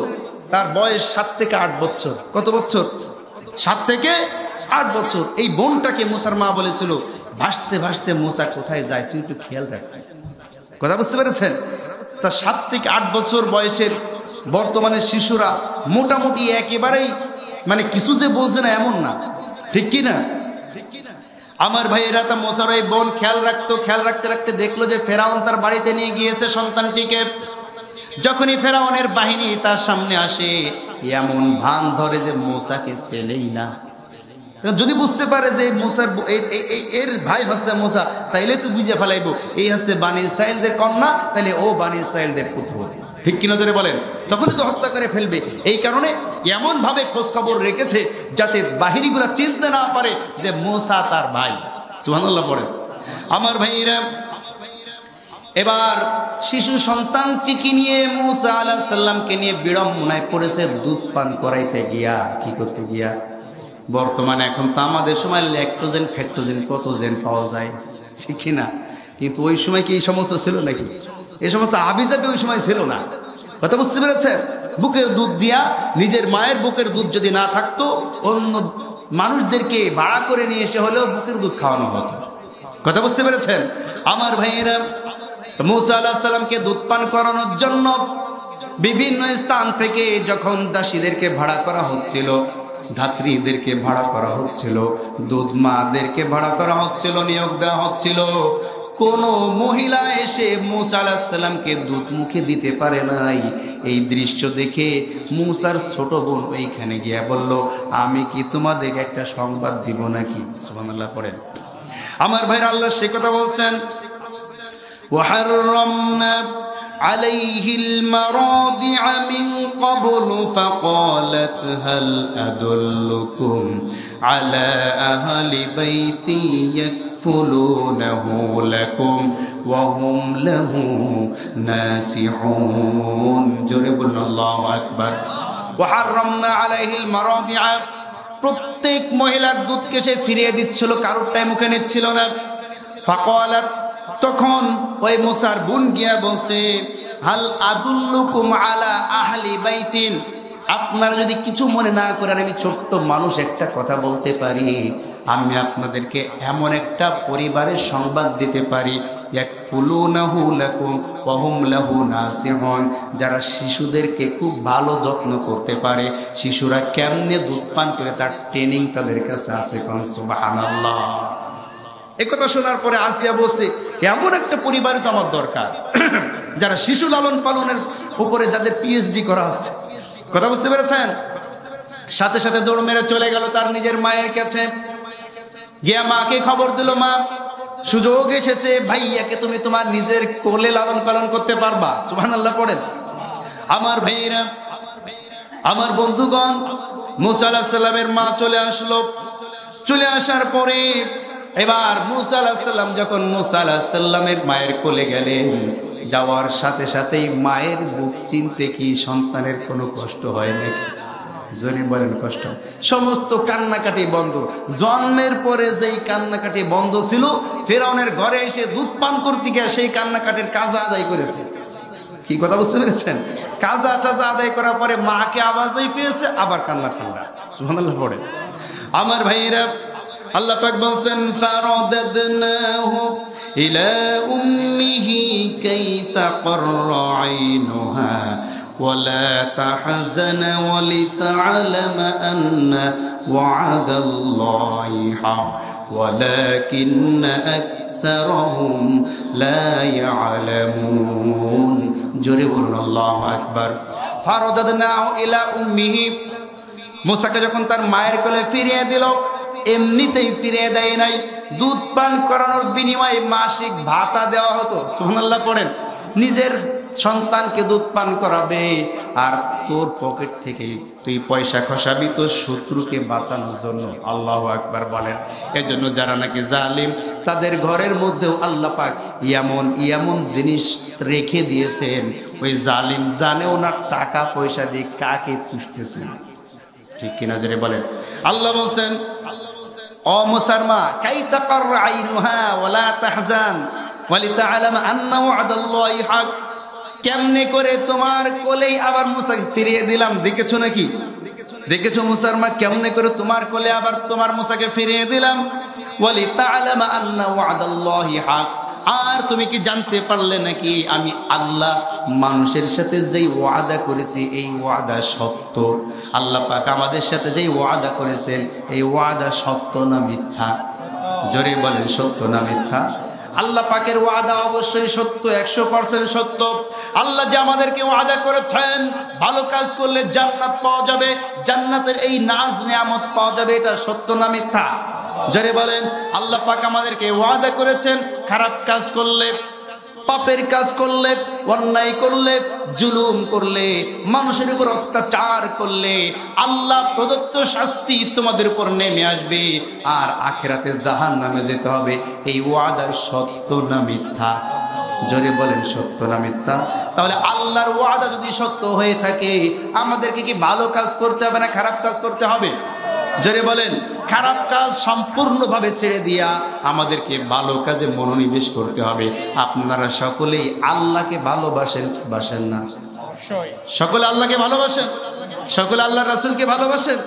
A: তার বয়স সাত থেকে আট বছর। কত বছর? সাত থেকে আট বছর। এই বোনটাকে মুসার মা বলেছিল, ভাসতে ভাসতে মুসা কোথায় যায়? তুই একটু খেয়াল রাখবি কথা বুঝতে পেরেছেন? তা সাত থেকে আট বছর বয়সের বর্তমানে শিশুরা মোটামুটি একেবারেই মানে কিছু যে বোঝে না এমন না। ঠিক কি না? আমার ভাইয়েরা, তা মোসার ওই বোন খেয়াল রাখতো, খেয়াল রাখতে রাখতে দেখল যে ফেরাউন তার বাড়িতে নিয়ে গিয়েছে সন্তানটিকে। যখনই ফেরাউনের বাহিনী তার সামনে আসে, এমন ভান ধরে যে মোসাকে ছেলেই না। যদি বুঝতে পারে যে মোসার এর ভাই হচ্ছে মোসা, তাইলে তো বুঝে ফেলাইব, এই হচ্ছে বানি ইসরায়েলদের কন্যা, তাইলে ও বানি ইসরায়েলদের পুত্র। ঠিক কিনা ধরে বলেন? তখনই তো হত্যা করে ফেলবে। এই কারণে এমন ভাবে খোঁজ খবর রেখেছে যাতে বাহিনীগুলা চিনতে না পারে যে মোসা তার ভাই। সুহানুল্লাহ পড়েন। আমার ভাইরা এবার শিশু সন্তানটিকে নিয়ে মুসা আলাহ সাল্লামকে নিয়ে বিড়ম্বনায় পড়েছে, দুধ পান করাইতে গিয়া, কি করতে গিয়া? বর্তমানে এখন তো আমাদের সময় ল্যাক্টোজেন, ফ্যাক্টোজেন কত জেন পাওয়া যায়? ঠিক কিনা কিন্তু ওই সময় কি এই সমস্ত ছিল নাকি? এই সমস্ত আবিজাবি ওই সময় ছিল না। কথা বুঝতে পেরেছেন? বুকের দুধ দিয়া নিজের মায়ের বুকের দুধ যদি না থাকতো, অন্য মানুষদেরকে ভাড়া করে নিয়ে এসে হলেও বুকের দুধ খাওয়ানো হতো। কথা বুঝতে পেরেছেন? আমার ভাইয়েরা মুসা আল্লাহ সাল্লামকে দুধ পান করানোর জন্য বিভিন্ন স্থান থেকে যখন দাসীদেরকে ভাড়া করা হচ্ছিল, ধাত্রীদেরকে ভাড়া করা হচ্ছিল, দুধ মাদেরকে ভাড়া করা হচ্ছিল, নিয়োগ দেওয়া হচ্ছিল, কোন মহিলা এসে মুসা আলাহিসাল্লামকে দুধ মুখে দিতে পারে নাই। এই দৃশ্য দেখে মুসার ছোট বোন ওইখানে গিয়া বলল, আমি কি তোমাদেরকে একটা সংবাদ দিব নাকি? সুবহানাল্লাহ পড়েন। আমার ভাইরা আল্লাহ সে কথা বলছেন। وحرمنا عليه المراضع من قبل فقالت هل أدلكم على أهل بيتي يكفلونه لكم وهم له ناسحون جرب الله أكبر وحرمنا عليه المراضع প্রত্যেক মহিলার দুধকে সে ফিরিয়ে দিচ্ছিল কারোরটাই মুখে নিচ্ছিল না ফাকালাত তখন ওই মোসার বোন গিয়া বলছে, হাল আদুল্লুকুম আলা আহলি বাইতিন? আপনারা যদি কিছু মনে না করেন, আমি ছোট্ট মানুষ, একটা কথা বলতে পারি। আমি আপনাদেরকে এমন একটা পরিবারের সংবাদ দিতে পারি। এক ফুলুনাহু লাকুম ওয়াহুম লাহু নাসিহুন। যারা শিশুদেরকে খুব ভালো যত্ন করতে পারে, শিশুরা কেমনে দুধ পান করে তার ট্রেনিং তাদের কাছে আছে কোন, সুবহানাল্লাহ। একথা শোনার পরে আসিয়া বসে এমন একটা পরিবারে তো আমার দরকার। যারা শিশু লালন পালনের উপরে যাদের পিএইচডি করা আছে। কথা বুঝতে পেরেছেন? সাথে সাথে দৌড় মেরে চলে গেল তার নিজের মায়ের কাছে। গিয়া মাকে খবর দিল, মা, সুযোগ এসেছে। ভাইয়াকে তুমি তোমার নিজের কোলে লালন পালন করতে পারবা? সুবহানাল্লাহ পড়েন। আমার ভাইয়েরা, আমার বন্ধুগণ, মুসা আলাহিস সাল্লামের মা চলে আসলো। চলে আসার পরে এবার মুসা আলাহিসাল্লাম যখন মুসা আলাহিসাল্লামের মায়ের কোলে গেলেন, যাওয়ার সাথে সাথেই মায়ের বুক চিনতে কি সন্তানের কোনো কষ্ট হয় নাকি? জনি বলেন কষ্ট। সমস্ত কান্নাকাটি বন্ধ। জন্মের পরে যেই কান্নাকাটি বন্ধ ছিল, ফেরাউনের ঘরে এসে দুধ পান করতে গিয়ে সেই কান্নাকাটির কাজা আদায় করেছে। কি কথা বুঝতে পেরেছেন? কাজা টাজা আদায় করার পরে মাকে আওয়াজই পেয়েছে, আবার কান্না ঠান্ডা। সুবহানাল্লাহ পড়ে আমার ভাইয়েরা আল্লাহ পাক বলছেন ফারাদাদনাহু ইলা উম্মিহি কাই তাকররা আইনুহা ولا تحزن ولتعلم أن وعد الله حق ولكن أكثرهم لا يعلمون جرب الله أكبر ফারদাদনাহু ইলা উম্মিহি মুসাকে যখন তার মায়ের কোলে ফিরিয়ে দিল এমনিতেই ফিরে দেয় নাই। দুধ পান করানোর বিনিময়ে মাসিক ভাতা দেওয়া হতো। সুবহানাল্লাহ পড়েন, নিজের সন্তানকে দুধ পান করাবে আর তোর পকেট থেকে তুই পয়সা খসাবি, তোর শত্রুকে বাঁচানোর জন্য। আল্লাহ একবার বলেন। এজন্য যারা নাকি জালিম, তাদের ঘরের মধ্যেও আল্লাহ পাক এমন এমন জিনিস রেখে দিয়েছেন, ওই জালিম জানে ওনার টাকা পয়সা দিয়ে কাকে পুষতেছেন। ঠিক কিনা জেনে বলেন। আল্লাহ বলছেন ও মুসারমা কাই তাকার আইনুহা ওয়ালা তাহজান, ওয়ালিতাআলাম আন্না ওয়াদাল্লাহি হক। কেমনে করে তোমার কোলেই আবার মুসা ফিরিয়ে দিলাম, দেখেছ নাকি? দেখেছ মুসার কেমনে করে তোমার কোলে আবার তোমার মুসাকে ফিরিয়ে দিলাম? ওয়ালি তাআলাম আন্না ওয়াদাল্লাহি হক। আর তুমি কি জানতে পারলে নাকি আমি আল্লাহ মানুষের সাথে যেই ওয়াদা করেছি, এই ওয়াদা সত্য? আল্লাহ পাক আমাদের সাথে যেই ওয়াদা করেছেন, এই ওয়াদা সত্য না মিথ্যা? জোরে বলেন, সত্য না মিথ্যা? আল্লাহ পাকের ওয়াদা অবশ্যই সত্য, একশো পার্সেন্ট সত্য। আল্লাহ যে আমাদেরকে ওয়াদা করেছেন, ভালো কাজ করলে জান্নাত পাওয়া যাবে, জান্নাতের এই নাজ নিয়ামত পাওয়া যাবে, এটা সত্য না মিথ্যা? যারে বলেন, আল্লাহ পাক আমাদেরকে ওয়াদা করেছেন, খারাপ কাজ করলে, পাপের কাজ করলে, অন্যায় করলে, জুলুম করলে, মানুষের উপর অত্যাচার করলে, আল্লাহ প্রদত্ত শাস্তি তোমাদের উপর নেমে আসবে, আর আখেরাতে জাহান নামে যেতে হবে। এই ওয়াদা সত্য না মিথ্যা? জোরে বলেন সত্য না মিথ্যা? তাহলে আল্লাহর ওয়াদা যদি সত্য হয়ে থাকে আমাদেরকে কি ভালো কাজ করতে হবে না খারাপ কাজ করতে হবে? জোরে বলেন খারাপ কাজ সম্পূর্ণভাবে ছেড়ে দিয়া আমাদেরকে ভালো কাজে মনোনিবেশ করতে হবে। আপনারা সকলেই আল্লাহকে ভালোবাসেন বাসেন না। সকলে আল্লাহকে ভালোবাসেন? সকলে আল্লাহ রাসুলকে ভালোবাসেন?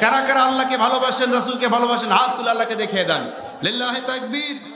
A: কারা কারা আল্লাহকে ভালোবাসেন রাসুলকে ভালোবাসেন? হাত তুলে আল্লাহকে দেখিয়ে দেন। লিল্লাহে তাকবীর।